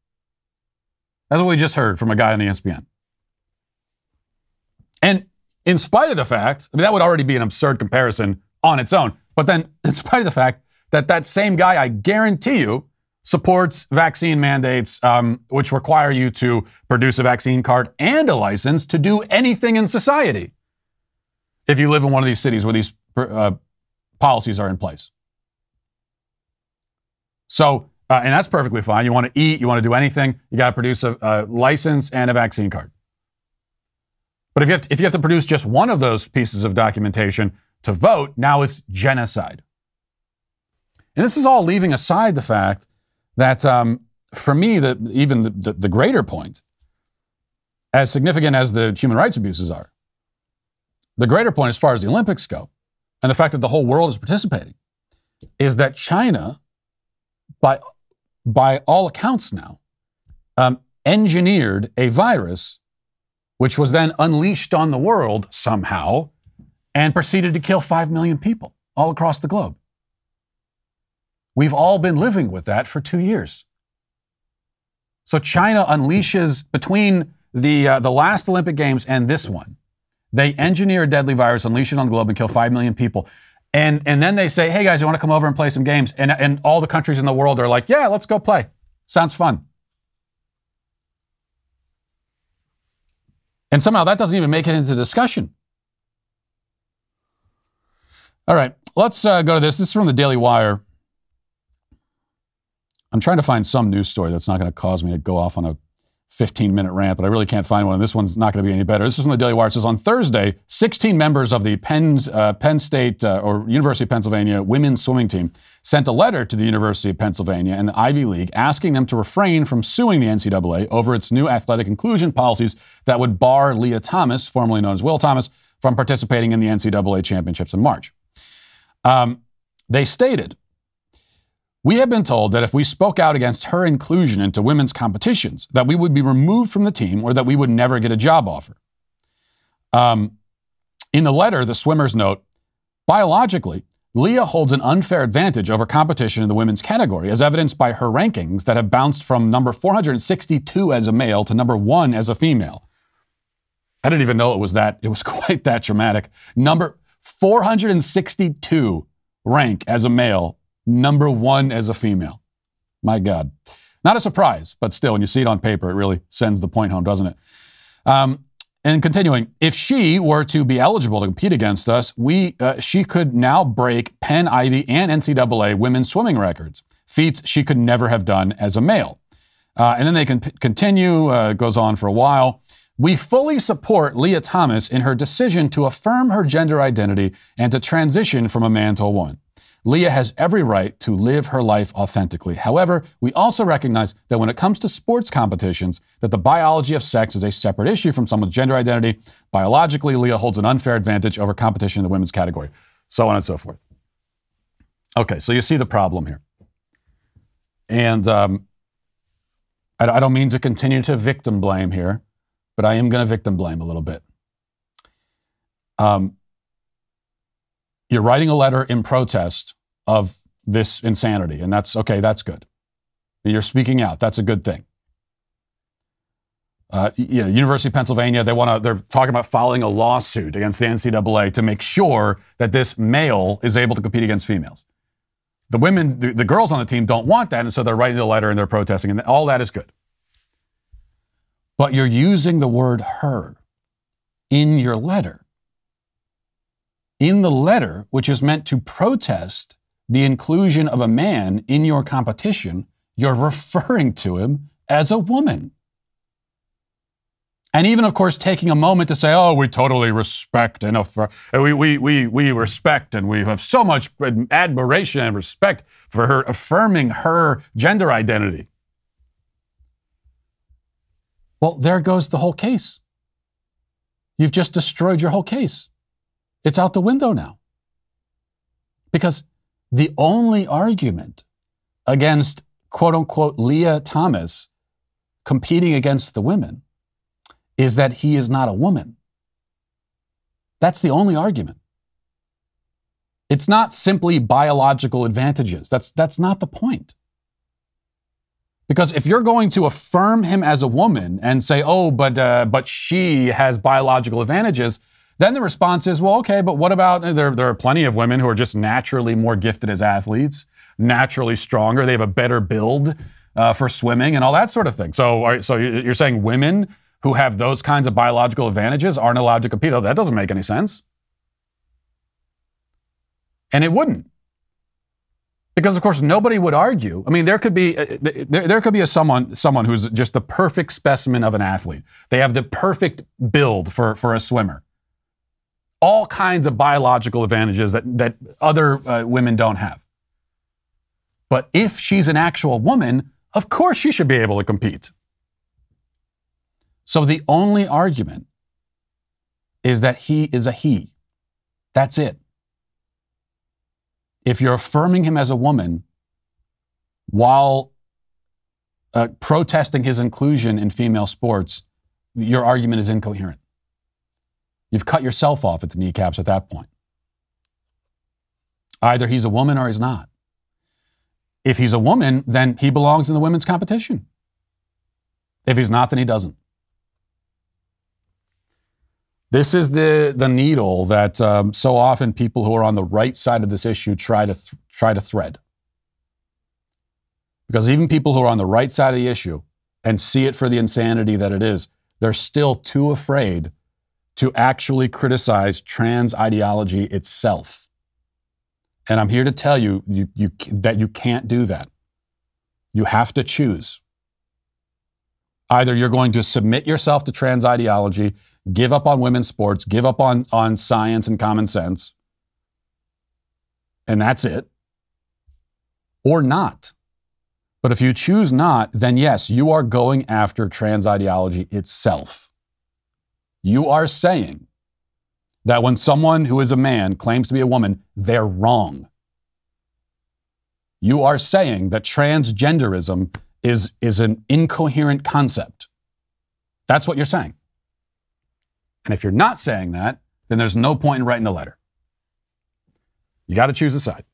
That's what we just heard from a guy on ESPN. And in spite of the fact, I mean, that would already be an absurd comparison on its own. But then, <laughs> in spite of the fact that that same guy, I guarantee you, supports vaccine mandates, um, which require you to produce a vaccine card and a license to do anything in society if you live in one of these cities where these uh, policies are in place. So, uh, and that's perfectly fine. You want to eat, you want to do anything, you got to produce a, a license and a vaccine card. But if you, have to, if you have to produce just one of those pieces of documentation to vote. Now it's genocide. And this is all leaving aside the fact that, um, for me, the, even the, the, the greater point, as significant as the human rights abuses are, the greater point as far as the Olympics go, and the fact that the whole world is participating, is that China, by, by all accounts now, um, engineered a virus which was then unleashed on the world somehow and proceeded to kill 5 million people all across the globe. We've all been living with that for two years. So China unleashes between the, uh, the last Olympic Games and this one, they engineer a deadly virus, unleash it on the globe, and kill 5 million people. And, and then they say, hey guys, you want to come over and play some games? And, and all the countries in the world are like, yeah, let's go play. Sounds fun. And somehow that doesn't even make it into discussion. All right, let's uh, go to this. This is from the Daily Wire. I'm trying to find some news story that's not going to cause me to go off on a 15 minute rant, but I really can't find one. And this one's not going to be any better. This is from the Daily Wire. It says on Thursday, 16 members of the Penn's, uh, Penn State uh, or University of Pennsylvania women's swimming team sent a letter to the University of Pennsylvania and the Ivy League asking them to refrain from suing the NCAA over its new athletic inclusion policies that would bar Lia Thomas, formerly known as Will Thomas, from participating in the NCAA championships in March. Um, they stated, we have been told that if we spoke out against her inclusion into women's competitions, that we would be removed from the team or that we would never get a job offer. Um, in the letter, the swimmers note biologically, Lia holds an unfair advantage over competition in the women's category, as evidenced by her rankings that have bounced from number 462 as a male to number one as a female. I didn't even know it was that. It was <laughs> quite that dramatic. Number 462 rank as a male number one as a female. My God. Not a surprise, but still, when you see it on paper, it really sends the point home, doesn't it? Um, and continuing, if she were to be eligible to compete against us, we uh, she could now break Penn, Ivy, and NCAA women's swimming records, feats she could never have done as a male. Uh, and then they can continue, uh, goes on for a while. We fully support Lia Thomas in her decision to affirm her gender identity and to transition from a man to a woman. Lia has every right to live her life authentically. However, we also recognize that when it comes to sports competitions, that the biology of sex is a separate issue from someone's gender identity. Biologically, Lia holds an unfair advantage over competition in the women's category, so on and so forth. Okay, so you see the problem here. And um, I, I don't mean to continue to victim blame here, but I am going to victim blame a little bit. Um, you're writing a letter in protest of this insanity, and that's okay, that's good. You're speaking out, that's a good thing. Uh, yeah, University of Pennsylvania, they want to, they're talking about filing a lawsuit against the NCAA to make sure that this male is able to compete against females. The women, the, the girls on the team don't want that, and so they're writing the letter and they're protesting, and all that is good. But you're using the word her in your letter in the letter, which is meant to protest the inclusion of a man in your competition, you're referring to him as a woman. And even, of course, taking a moment to say, oh, we totally respect and we, we, we, we respect and we have so much admiration and respect for her affirming her gender identity. Well, there goes the whole case. You've just destroyed your whole case. It's out the window now. Because the only argument against quote unquote Lia Thomas competing against the women is that he is not a woman. That's the only argument. It's not simply biological advantages. That's, that's not the point. Because if you're going to affirm him as a woman and say, oh, but, uh, but she has biological advantages, then the response is, well, okay, but what about there? There are plenty of women who are just naturally more gifted as athletes, naturally stronger. They have a better build uh, for swimming and all that sort of thing. So, so you're saying women who have those kinds of biological advantages aren't allowed to compete? Oh, that doesn't make any sense. And it wouldn't. Because of course nobody would argue. I mean, there could be uh, there, there could be a someone someone who's just the perfect specimen of an athlete. They have the perfect build for for a swimmer all kinds of biological advantages that, that other uh, women don't have. But if she's an actual woman, of course she should be able to compete. So the only argument is that he is a he. That's it. If you're affirming him as a woman while uh, protesting his inclusion in female sports, your argument is incoherent. You've cut yourself off at the kneecaps at that point. Either he's a woman or he's not. If he's a woman, then he belongs in the women's competition. If he's not, then he doesn't. This is the, the needle that um, so often people who are on the right side of this issue try to, th- try to thread. Because even people who are on the right side of the issue and see it for the insanity that it is, they're still too afraid to actually criticize trans ideology itself. And I'm here to tell you, you, you that you can't do that. You have to choose. Either you're going to submit yourself to trans ideology give up on women's sports, give up on, on science and common sense, and that's it, or not. But if you choose not, then yes, you are going after trans ideology itself. You are saying that when someone who is a man claims to be a woman, they're wrong. You are saying that transgenderism is, is an incoherent concept. That's what you're saying. And if you're not saying that, then there's no point in writing the letter. You got to choose a side.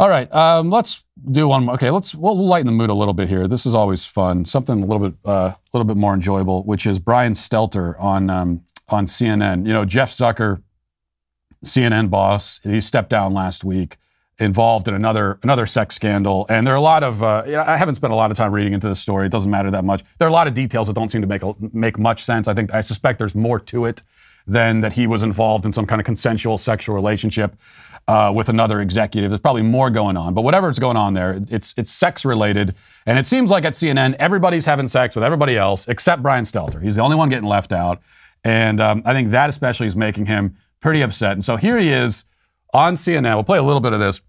All right, um, let's do one. More. Okay, let's we'll lighten the mood a little bit here. This is always fun. Something a little bit uh, a uh, little bit more enjoyable, which is Brian Stelter on um, on CNN. You know, Jeff Zucker, CNN boss, he stepped down last week involved in another another sex scandal, and there are a lot of. Uh, I haven't spent a lot of time reading into this story. It doesn't matter that much. There are a lot of details that don't seem to make make much sense. I think I suspect there's more to it than that he was involved in some kind of consensual sexual relationship uh, with another executive. There's probably more going on, but whatever's going on there, it's it's sex related, and it seems like at CNN everybody's having sex with everybody else except Brian Stelter. He's the only one getting left out, and um, I think that especially is making him pretty upset. And so here he is on CNN. We'll play a little bit of this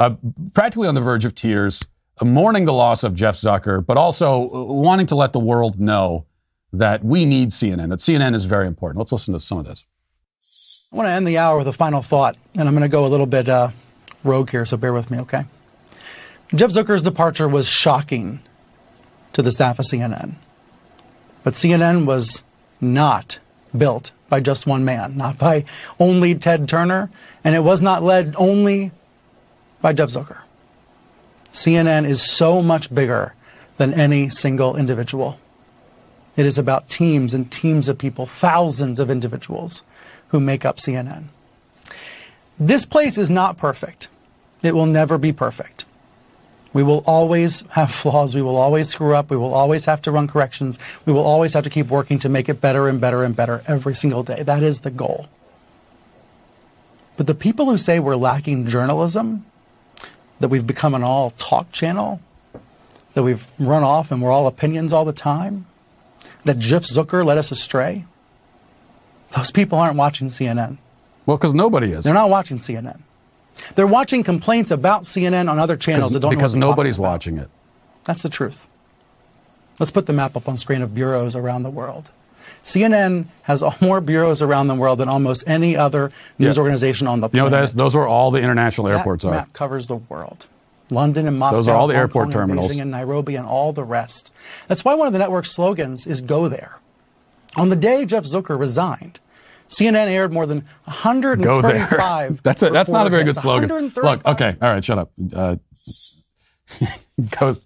uh, practically on the verge of tears, mourning the loss of Jeff Zucker, but also uh, wanting to let the world know that we need CNN, that CNN is very important. Let's listen to some of this. I want to end the hour with a final thought, and I'm going to go a little bit uh, rogue here, so bear with me, okay? Jeff Zucker's departure was shocking to the staff of CNN. But CNN was not built by just one man, not by only Ted Turner, and it was not led only by Jeff Zucker. CNN is so much bigger than any single individual. It is about teams and teams of people, thousands of individuals who make up CNN. This place is not perfect. It will never be perfect. We will always have flaws. We will always screw up. We will always have to run corrections. We will always have to keep working to make it better and better and better every single day. That is the goal. But the people who say we're lacking journalism that we've become an all talk channel, that we've run off and we're all opinions all the time, that Jeff Zucker led us astray. Those people aren't watching CNN. Well, because nobody is. They're not watching CNN. They're watching complaints about CNN on other channels that don't because nobody's watching it. That's the truth. Let's put the map up on screen of bureaus around the world. CNN has <laughs> more bureaus around the world than almost any other news yeah. organization on the planet. You know, those are all the international that airports are. map covers the world. London and Moscow. Those are all the Hong airport Kong terminals. And Beijing and Nairobi and all the rest. That's why one of the network's slogans is "Go there." On the day Jeff Zucker resigned, CNN aired more than 135. Go there. <laughs> that's a, that's not a very good slogan. Look, okay, all right, shut up. Uh, <laughs> go,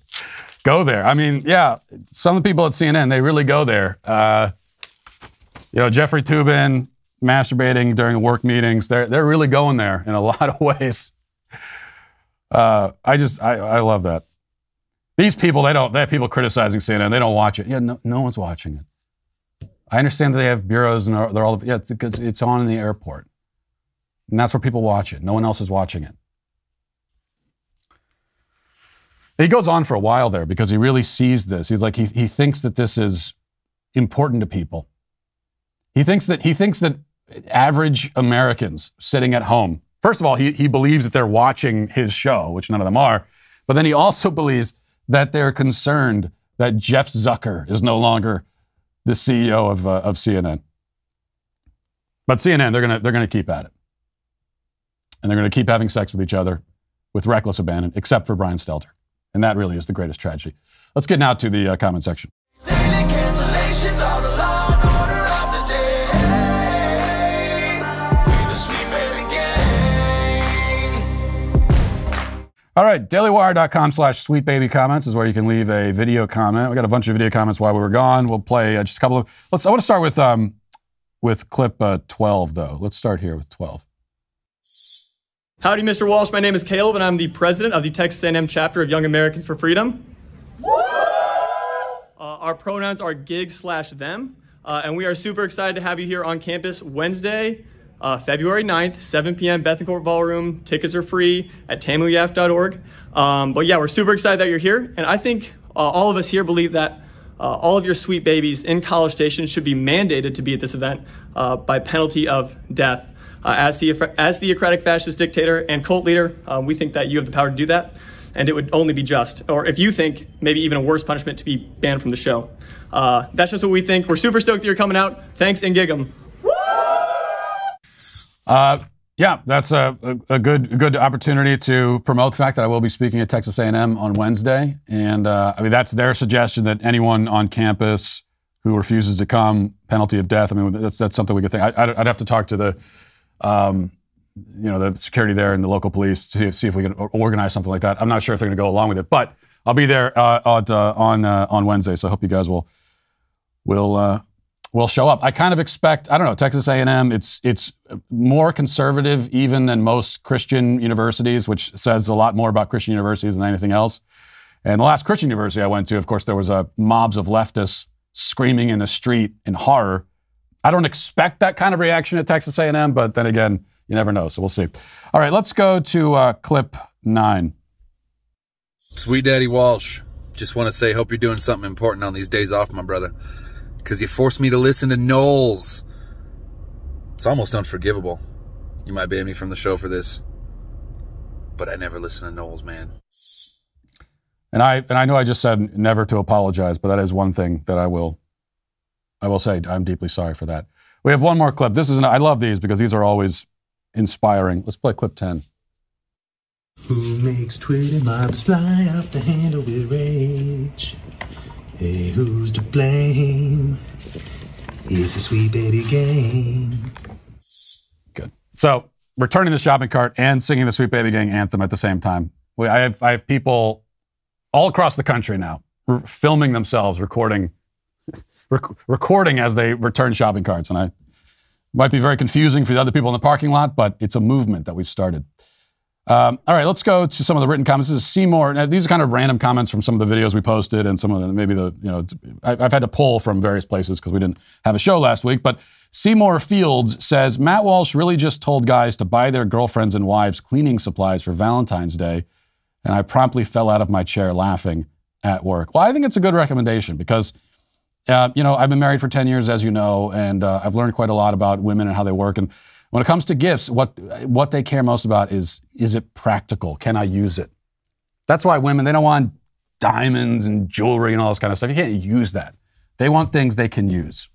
go there. I mean, yeah, some of the people at CNN they really go there. Uh, you know, Jeffrey Toobin masturbating during work meetings. They're, they're really going there in a lot of <laughs> ways. Uh, I just, I, I love that. These people, they don't, they have people criticizing CNN. They don't watch it. Yeah, no, no one's watching it. I understand that they have bureaus and they're all, yeah, it's, it's on in the airport. And that's where people watch it. No one else is watching it. He goes on for a while there because he really sees this. He's like, he, he thinks that this is important to people. He thinks that he thinks that average Americans sitting at home. First of all, he, he believes that they're watching his show, which none of them are. But then he also <laughs> believes that they're concerned that Jeff Zucker is no longer the CEO of, uh, of CNN. But CNN, they're going to they're gonna keep at it. And they're going to keep having sex with each other with reckless abandon, except for Brian Stelter. And that really is the greatest tragedy. Let's get now to the uh, comment section. All right, dailywire.com slash sweet baby comments is where you can leave a video comment. We got a bunch of video comments while we were gone. We'll play uh, just a couple of. Let's. I want to start with um, with clip uh, 12 though. Let's start here with 12. Howdy, Mr. Walsh. My name is Caleb, and I'm the president of the Texas A&M chapter of Young Americans for Freedom. Uh, our pronouns are gig slash them, uh, and we are super excited to have you here on campus Wednesday, uh, February 9th, 7 p.m. Bethancourt Ballroom. Tickets are free at tamuyaf.org. Um, but yeah, we're super excited that you're here. And I think uh, all of us here believe that uh, all of your sweet babies in College Station should be mandated to be at this event uh, by penalty of death. Uh, as, the, as theocratic fascist dictator and cult leader, um, we think that you have the power to do that. And it would only be just, or if you think maybe even a worse punishment to be banned from the show. Uh, that's just what we think. We're super stoked that you're coming out. Thanks and gig 'em. Uh, yeah, that's a, a, a, good good opportunity to promote the fact that I will be speaking at Texas A&M on Wednesday, and uh, I mean that's their suggestion that anyone on campus who refuses to come, penalty of death. I mean that's that's something we could think. I, would have to talk to the, um, you know, the security there and the local police to see, if we can organize something like that. I'm not sure if they're going to go along with it, but I'll be there uh, at, uh, on uh, on Wednesday, so I hope you guys will will uh, will show up. I kind of expect, I don't know, Texas A&M, it's it's more conservative even than most Christian universities, which says a lot more about Christian universities than anything else. And the last Christian university I went to, of course, there was a mobs of leftists screaming in the street in horror. I don't expect that kind of reaction at Texas A&M, but then again, you never know. So we'll see. All right, let's go to uh, clip nine. Sweet Daddy Walsh, just want to say, hope you're doing something important on these days off, my brother because you forced me to listen to Knowles. It's almost unforgivable. You might ban me from the show for this, but I never listen to Knowles, man. And I and I know I just said never to apologize, but that is one thing that I will I will say I'm deeply sorry for that. We have one more clip. This is an, I love these because these are always inspiring. Let's play clip 10. Who makes Twitter mobs fly off the handle with rage? Hey, who's to blame? It's a sweet baby game. So, returning the shopping cart and singing the Sweet Baby Gang anthem at the same time. We, I, have, I have people all across the country now filming themselves, recording, rec- recording as they return shopping carts. And I might be very confusing for the other people in the parking lot, but it's a movement that we've started. Um, all right, let's go to some of the written comments. This is Seymour. Now, these are kind of random comments from some of the videos we posted, and some of them maybe the you know I've had to pull from various places because we didn't have a show last week. But Seymour Fields says Matt Walsh really just told guys to buy their girlfriends and wives cleaning supplies for Valentine's Day, and I promptly fell out of my chair laughing at work. Well, I think it's a good recommendation because. Uh, you know, I've been married for 10 years, as you know, and uh, I've learned quite a lot about women and how they work. And when it comes to gifts, what, what they care most about is is it practical? Can I use it? That's why women, they don't want diamonds and jewelry and all this kind of stuff. You can't use that. They want things they can use.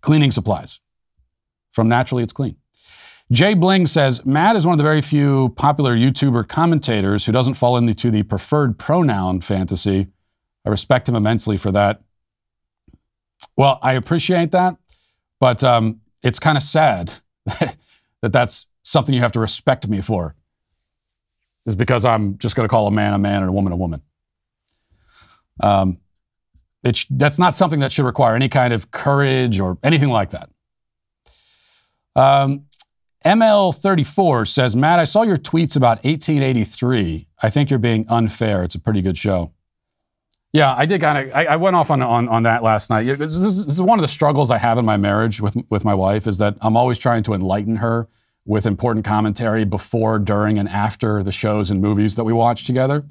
Cleaning supplies. From Naturally It's Clean. Jay Bling says Matt is one of the very few popular YouTuber commentators who doesn't fall into the preferred pronoun fantasy. I respect him immensely for that. Well, I appreciate that, but um, it's kind of sad <laughs> that that's something you have to respect me for is because I'm just going to call a man a man and a woman a woman. Um, sh- that's not something that should require any kind of courage or anything like that. Um, ML34 says, Matt, I saw your tweets about 1883. I think you're being unfair. It's a pretty good show. Yeah, I did kind of. I, I, went off on, on, on that last night. This is, this is, one of the struggles I have in my marriage with with my wife is that I'm always trying to enlighten her with important commentary before, during, and after the shows and movies that we watch together,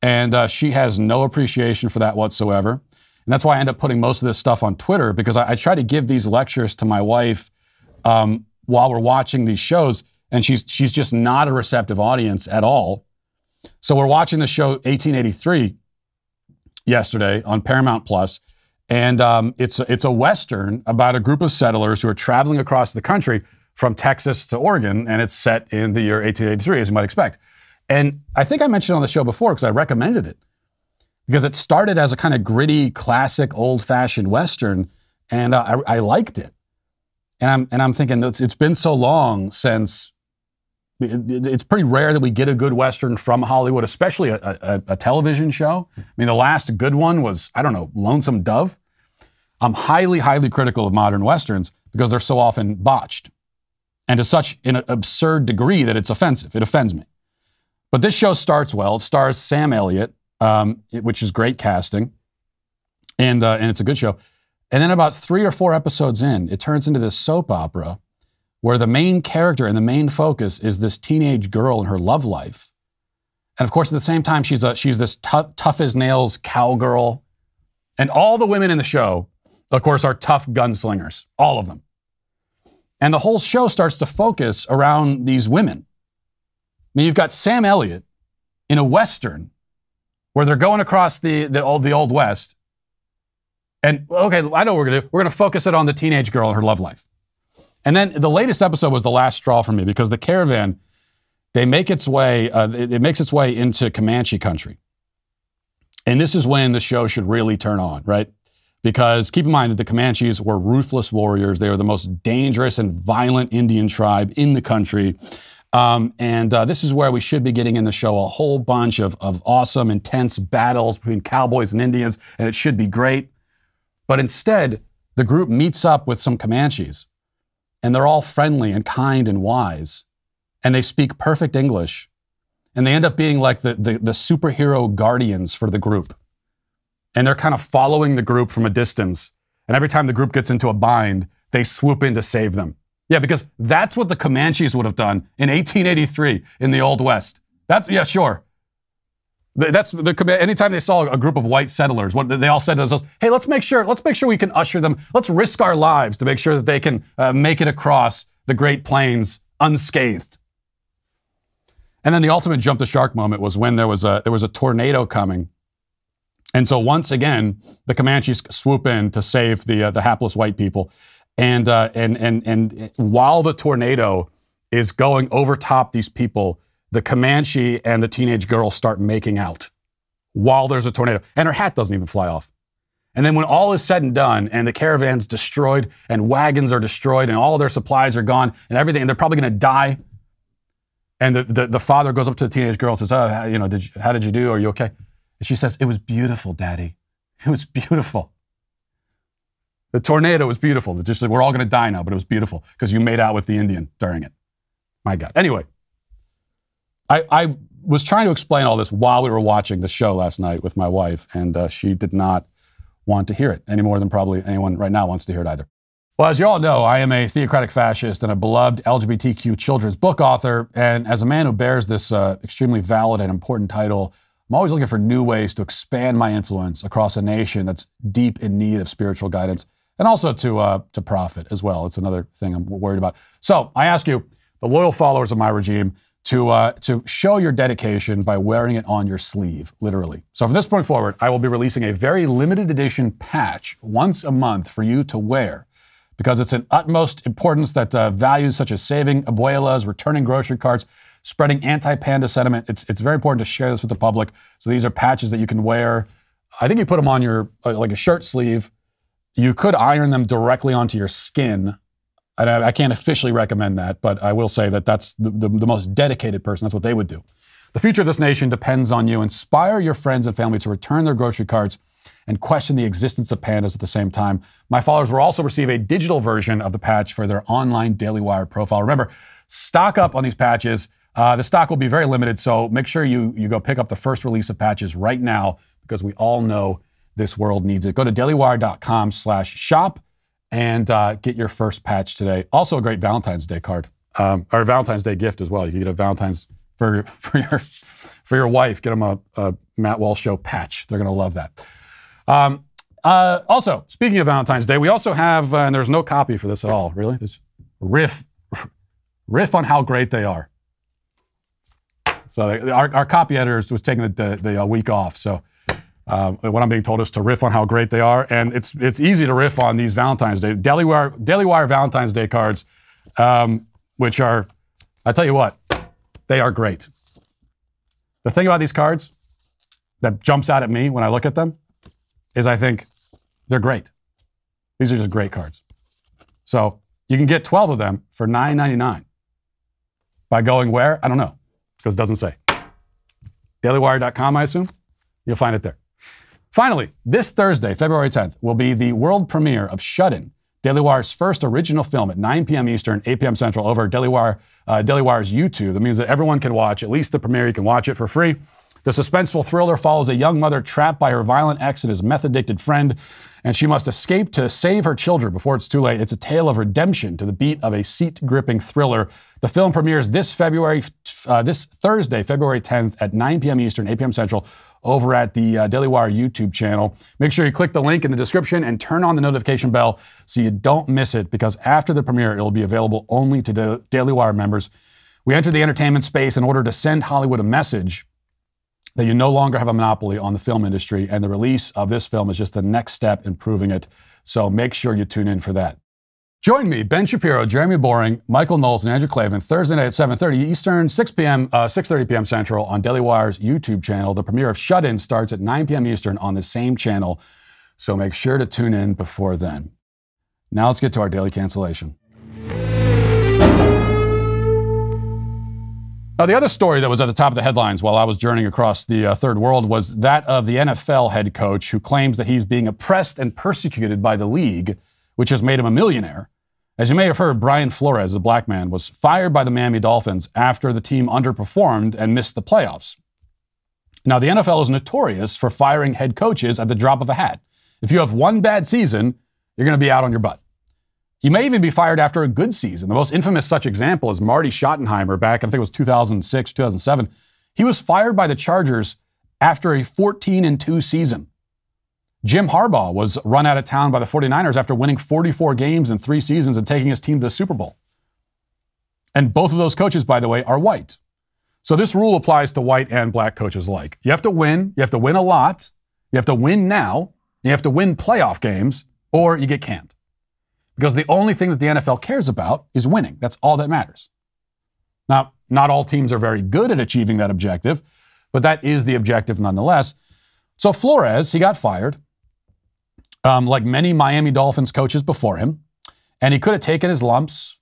and uh, she has no appreciation for that whatsoever. And that's why I end up putting most of this stuff on Twitter because I, I try to give these lectures to my wife um, while we're watching these shows, and she's she's just not a receptive audience at all. So we're watching the show 1883 yesterday on Paramount Plus, and um, it's a, it's a western about a group of settlers who are traveling across the country from Texas to Oregon, and it's set in the year 1883, as you might expect. And I think I mentioned on the show before because I recommended it because it started as a kind of gritty, classic, old-fashioned western, and uh, I, I liked it. And I'm and I'm thinking it's, it's been so long since it's pretty rare that we get a good western from Hollywood, especially a, a, a, television show. I mean, the last good one was I don't know, Lonesome Dove. I'm highly, highly critical of modern westerns because they're so often botched, and to such an absurd degree that it's offensive. It offends me. But this show starts well. It stars Sam Elliott, um, which is great casting, and uh, and it's a good show. And then about three or four episodes in, it turns into this soap opera where the main character and the main focus is this teenage girl and her love life. And of course, at the same time, she's a she's this tough, tough as nails cowgirl, and all the women in the show, of course, are tough gunslingers, all of them. And the whole show starts to focus around these women. I mean, you've got Sam Elliott in a western where they're going across the the old the old west, and okay, I know what we're gonna do. We're gonna focus it on the teenage girl and her love life. And then the latest episode was the last straw for me because the caravan, they make its way, uh, it, makes its way into Comanche country. And this is when the show should really turn on, right? Because keep in mind that the Comanches were ruthless warriors. They were the most dangerous and violent Indian tribe in the country. Um, and uh, this is where we should be getting in the show a whole bunch of, of awesome, intense battles between cowboys and Indians, and it should be great. But instead, the group meets up with some Comanches and they're all friendly and kind and wise, and they speak perfect English, and they end up being like the, the, the superhero guardians for the group. And they're kind of following the group from a distance. And every time the group gets into a bind, they swoop in to save them. Yeah, because that's what the Comanches would have done in 1883 in the Old West. That's, yeah, sure. That's the anytime they saw a group of white settlers, what they all said to themselves, "Hey, let's make sure let's make sure we can usher them. Let's risk our lives to make sure that they can uh, make it across the Great Plains unscathed." And then the ultimate jump the shark moment was when there was a there was a tornado coming, and so once again the Comanches swoop in to save the uh, the hapless white people, and uh, and and and while the tornado is going over top these people the Comanche and the teenage girl start making out while there's a tornado, and her hat doesn't even fly off. And then when all is said and done, and the caravan's destroyed, and wagons are destroyed, and all their supplies are gone, and everything, and they're probably going to die. And the, the, the, father goes up to the teenage girl and says, "Oh, you know, did you, how did you do? Are you okay?" And she says, "It was beautiful, Daddy. It was beautiful. The tornado was beautiful. Just we're all going to die now, but it was beautiful because you made out with the Indian during it. My God. Anyway, I, I was trying to explain all this while we were watching the show last night with my wife, and uh, she did not want to hear it any more than probably anyone right now wants to hear it either. Well, as you all know, I am a theocratic fascist and a beloved LGBTQ children's book author. And as a man who bears this uh, extremely valid and important title, I'm always looking for new ways to expand my influence across a nation that's deep in need of spiritual guidance and also to, uh, to profit as well. It's another thing I'm worried about. So I ask you, the loyal followers of my regime, to, uh, to show your dedication by wearing it on your sleeve, literally. So from this point forward, I will be releasing a very limited edition patch once a month for you to wear because it's an utmost importance that uh, values such as saving abuelas, returning grocery carts, spreading anti-panda sentiment. It's, it's very important to share this with the public. So these are patches that you can wear. I think you put them on your, uh, like a shirt sleeve. You could iron them directly onto your skin I, I can't officially recommend that, but I will say that that's the, the, the most dedicated person. That's what they would do. The future of this nation depends on you. Inspire your friends and family to return their grocery carts and question the existence of pandas at the same time. My followers will also receive a digital version of the patch for their online Daily Wire profile. Remember, stock up on these patches. Uh, the stock will be very limited, so make sure you, you go pick up the first release of patches right now because we all know this world needs it. Go to dailywire.com slash shop and uh, get your first patch today. Also, a great Valentine's Day card um, or Valentine's Day gift as well. You can get a Valentine's for <laughs> for your for your wife. Get them a, a Matt Walsh Show patch. They're going to love that. Um, uh, also, speaking of Valentine's Day, we also have, uh, and there's no copy for this at all, really. This riff riff on how great they are. So our, our copy editor was taking the, the, the uh, week off. So uh, what I'm being told is to riff on how great they are, and it's it's easy to riff on these Valentine's Day Daily Wire Valentine's Day cards, um, which are, I tell you what, they are great. The thing about these cards that jumps out at me when I look at them is I think they're great. These are just great cards. So you can get 12 of them for $9.99 by going where? I don't know, because it doesn't say. DailyWire.com, I assume. You'll find it there. Finally, this Thursday, February 10th, will be the world premiere of Shut In, Daily Wire's first original film at 9 p.m. Eastern, 8 p.m. Central over Daily, Wire, uh, Daily Wire's YouTube. That means that everyone can watch at least the premiere. You can watch it for free. The suspenseful thriller follows a young mother trapped by her violent ex and his meth addicted friend, and she must escape to save her children before it's too late. It's a tale of redemption to the beat of a seat gripping thriller. The film premieres this February, uh, this Thursday, February 10th at 9 p.m. Eastern, 8 p.m. Central over at the uh, Daily Wire YouTube channel. Make sure you click the link in the description and turn on the notification bell so you don't miss it because after the premiere, it will be available only to the Daily Wire members. We entered the entertainment space in order to send Hollywood a message that you no longer have a monopoly on the film industry, and the release of this film is just the next step in proving it. So make sure you tune in for that. Join me, Ben Shapiro, Jeremy Boring, Michael Knowles, and Andrew Klavan, Thursday night at 7:30 Eastern, 6 p.m. Uh, 6:30 p.m. Central on Daily Wire's YouTube channel. The premiere of Shut In starts at 9 p.m. Eastern on the same channel, so make sure to tune in before then. Now let's get to our daily cancellation. Now, the other story that was at the top of the headlines while I was journeying across the uh, third world was that of the NFL head coach who claims that he's being oppressed and persecuted by the league, which has made him a millionaire. As you may have heard, Brian Flores, a black man, was fired by the Miami Dolphins after the team underperformed and missed the playoffs. Now, the NFL is notorious for firing head coaches at the drop of a hat. If you have one bad season, you're going to be out on your butt. You may even be fired after a good season. The most infamous such example is Marty Schottenheimer back, I think it was 2006, 2007. He was fired by the Chargers after a 14 and 2 season. Jim Harbaugh was run out of town by the 49ers after winning 44 games in three seasons and taking his team to the Super Bowl. And both of those coaches, by the way, are white. So this rule applies to white and black coaches alike. You have to win, you have to win a lot, you have to win now, you have to win playoff games, or you get canned. Because the only thing that the NFL cares about is winning. That's all that matters. Now, not all teams are very good at achieving that objective, but that is the objective nonetheless. So Flores, he got fired, um, like many Miami Dolphins coaches before him, and he could have taken his lumps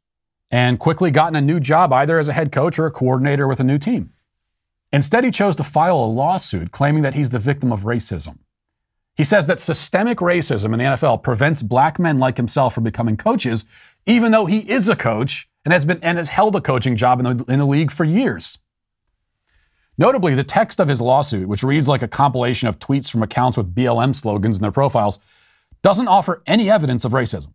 and quickly gotten a new job either as a head coach or a coordinator with a new team. Instead, he chose to file a lawsuit claiming that he's the victim of racism. He says that systemic racism in the NFL prevents black men like himself from becoming coaches, even though he is a coach and has been and has held a coaching job in the, in the league for years. Notably, the text of his lawsuit, which reads like a compilation of tweets from accounts with BLM slogans in their profiles, doesn't offer any evidence of racism.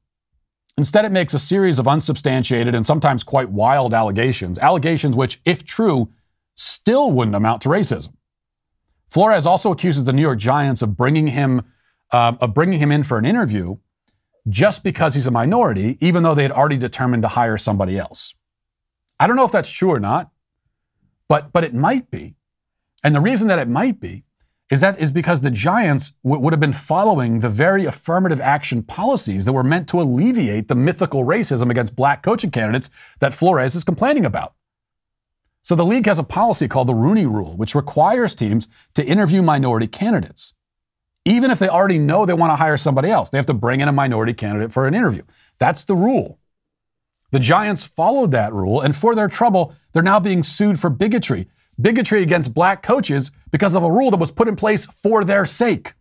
Instead, it makes a series of unsubstantiated and sometimes quite wild allegations, allegations which, if true, still wouldn't amount to racism. Flores also accuses the New York Giants of bringing him uh, of bringing him in for an interview just because he's a minority, even though they had already determined to hire somebody else. I don't know if that's true or not, but but it might be, and the reason that it might be is that is because the Giants w- would have been following the very affirmative action policies that were meant to alleviate the mythical racism against black coaching candidates that Flores is complaining about. So the league has a policy called the Rooney Rule, which requires teams to interview minority candidates. Even if they already know they want to hire somebody else, they have to bring in a minority candidate for an interview. That's the rule. The Giants followed that rule, and for their trouble, they're now being sued for bigotry. Bigotry against black coaches because of a rule that was put in place for their sake.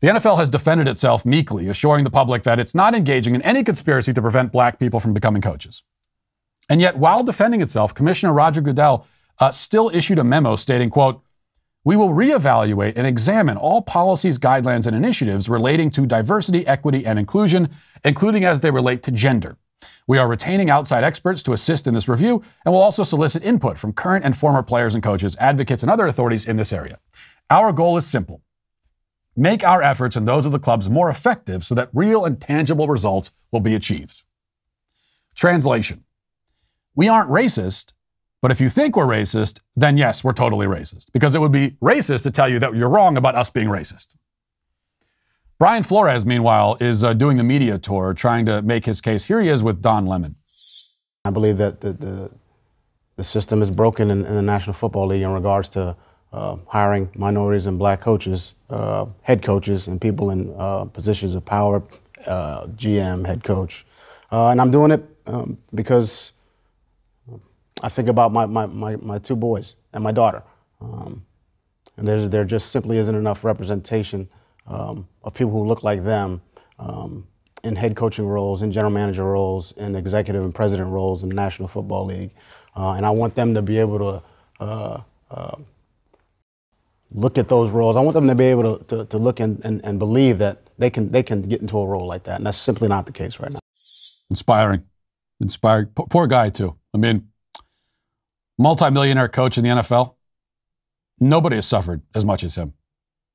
The NFL has defended itself meekly, assuring the public that it's not engaging in any conspiracy to prevent black people from becoming coaches. And yet, while defending itself, Commissioner Roger Goodell uh, still issued a memo stating, quote, we will reevaluate and examine all policies, guidelines, and initiatives relating to diversity, equity, and inclusion, including as they relate to gender. We are retaining outside experts to assist in this review, and will also solicit input from current and former players and coaches, advocates, and other authorities in this area. Our goal is simple make our efforts and those of the clubs more effective so that real and tangible results will be achieved. Translation We aren't racist, but if you think we're racist, then yes, we're totally racist. Because it would be racist to tell you that you're wrong about us being racist. Brian Flores, meanwhile, is uh, doing the media tour trying to make his case. Here he is with Don Lemon. I believe that the, the, the system is broken in, in, the National Football League in regards to uh, hiring minorities and black coaches, uh, head coaches, and people in uh, positions of power, uh, GM, head coach. Uh, and I'm doing it um, because I think about my, my, my, my, two boys and my daughter. Um, and there's, there just simply isn't enough representation um, of people who look like them um, in head coaching roles, in general manager roles, in executive and president roles in the National Football League. Uh, and I want them to be able to uh, uh, look at those roles. I want them to be able to, to, to look and, and, and believe that they can, they can get into a role like that. And that's simply not the case right now. Inspiring. Inspiring. P- poor guy, too. I mean, multimillionaire coach in the NFL. Nobody has suffered as much as him,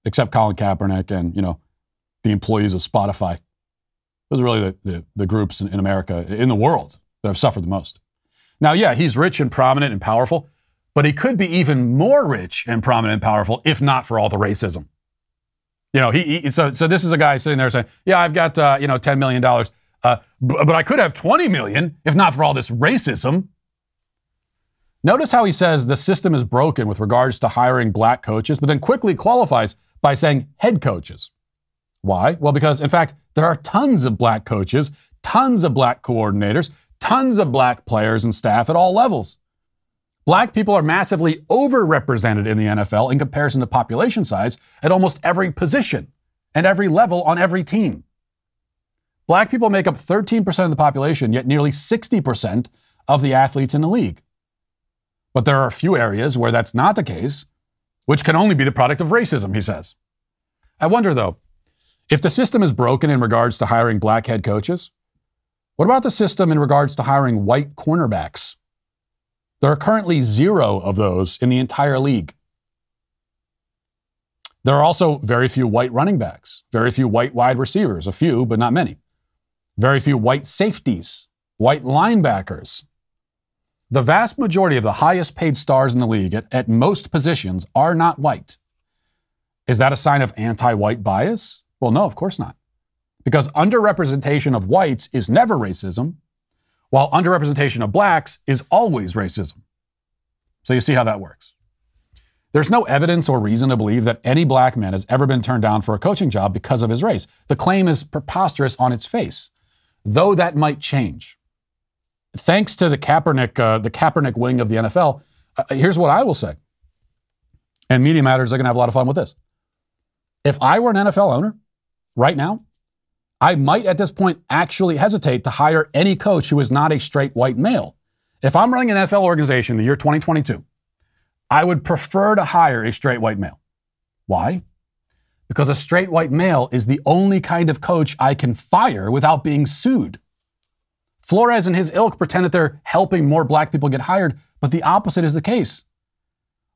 except Colin Kaepernick and, you know, the employees of Spotify. Those are really the, the, the groups in, in America, in the world, that have suffered the most. Now, yeah, he's rich and prominent and powerful, but he could be even more rich and prominent and powerful if not for all the racism. You know, he, he so so this is a guy sitting there saying, "Yeah, I've got uh, you know ten million dollars, uh, but I could have twenty million if not for all this racism." Notice how he says the system is broken with regards to hiring black coaches, but then quickly qualifies by saying head coaches. Why? Well, because in fact there are tons of black coaches, tons of black coordinators, tons of black players and staff at all levels. Black people are massively overrepresented in the NFL in comparison to population size at almost every position and every level on every team. Black people make up 13% of the population, yet nearly 60% of the athletes in the league. But there are a few areas where that's not the case, which can only be the product of racism, he says. I wonder, though, if the system is broken in regards to hiring black head coaches, what about the system in regards to hiring white cornerbacks? There are currently zero of those in the entire league. There are also very few white running backs, very few white wide receivers, a few, but not many. Very few white safeties, white linebackers. The vast majority of the highest paid stars in the league at, at most positions are not white. Is that a sign of anti white bias? Well, no, of course not. Because underrepresentation of whites is never racism, while underrepresentation of blacks is always racism. So you see how that works. There's no evidence or reason to believe that any black man has ever been turned down for a coaching job because of his race. The claim is preposterous on its face, though that might change. Thanks to the Kaepernick, uh, the Kaepernick wing of the NFL, uh, here's what I will say. And Media Matters are going to have a lot of fun with this. If I were an NFL owner right now, I might at this point actually hesitate to hire any coach who is not a straight white male. If I'm running an NFL organization in the year 2022, I would prefer to hire a straight white male. Why? Because a straight white male is the only kind of coach I can fire without being sued. Flores and his ilk pretend that they're helping more black people get hired, but the opposite is the case.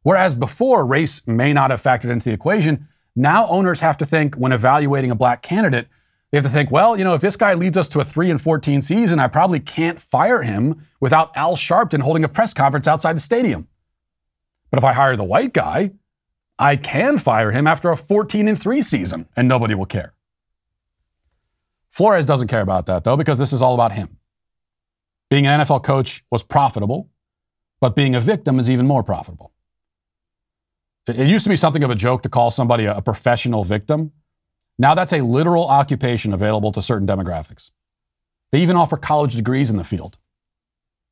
Whereas before race may not have factored into the equation, now owners have to think when evaluating a black candidate they have to think, well, you know, if this guy leads us to a 3 and 14 season, I probably can't fire him without Al Sharpton holding a press conference outside the stadium. But if I hire the white guy, I can fire him after a 14 and 3 season and nobody will care. Flores doesn't care about that though because this is all about him. Being an NFL coach was profitable, but being a victim is even more profitable. It used to be something of a joke to call somebody a professional victim. Now that's a literal occupation available to certain demographics. They even offer college degrees in the field.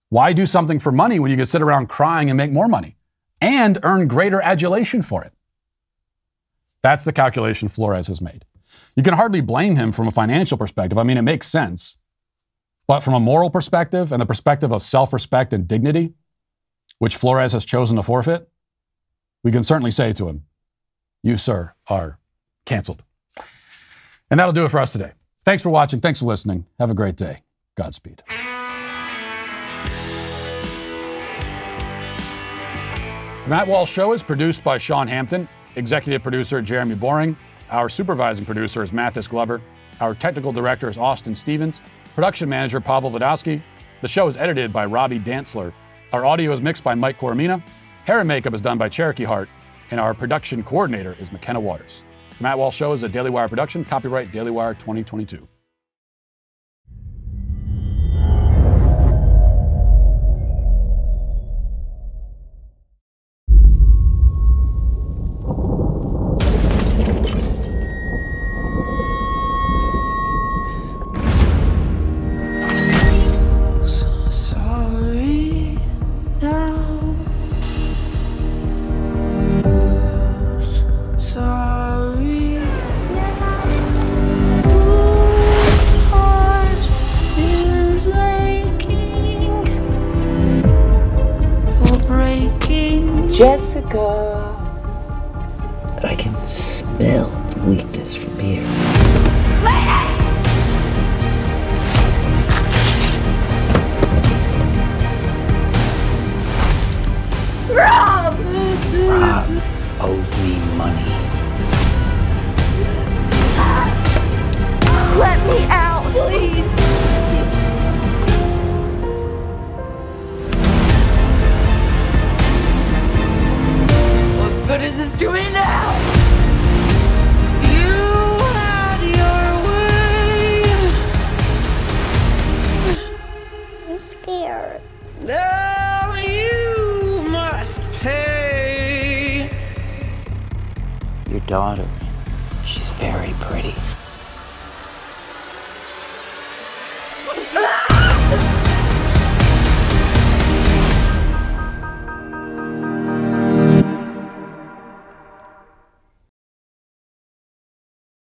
Why do something for money when you can sit around crying and make more money and earn greater adulation for it? That's the calculation Flores has made. You can hardly blame him from a financial perspective. I mean, it makes sense. But from a moral perspective and the perspective of self respect and dignity, which Flores has chosen to forfeit, we can certainly say to him, You, sir, are canceled. And that'll do it for us today. Thanks for watching. Thanks for listening. Have a great day. Godspeed. The Matt Walsh Show is produced by Sean Hampton, executive producer Jeremy Boring. Our supervising producer is Mathis Glover. Our technical director is Austin Stevens. Production manager Pavel Vodowski. The show is edited by Robbie Dantzler. Our audio is mixed by Mike Coromina. Hair and makeup is done by Cherokee Hart. And our production coordinator is McKenna Waters. The Matt Walsh Show is a Daily Wire production, copyright Daily Wire 2022.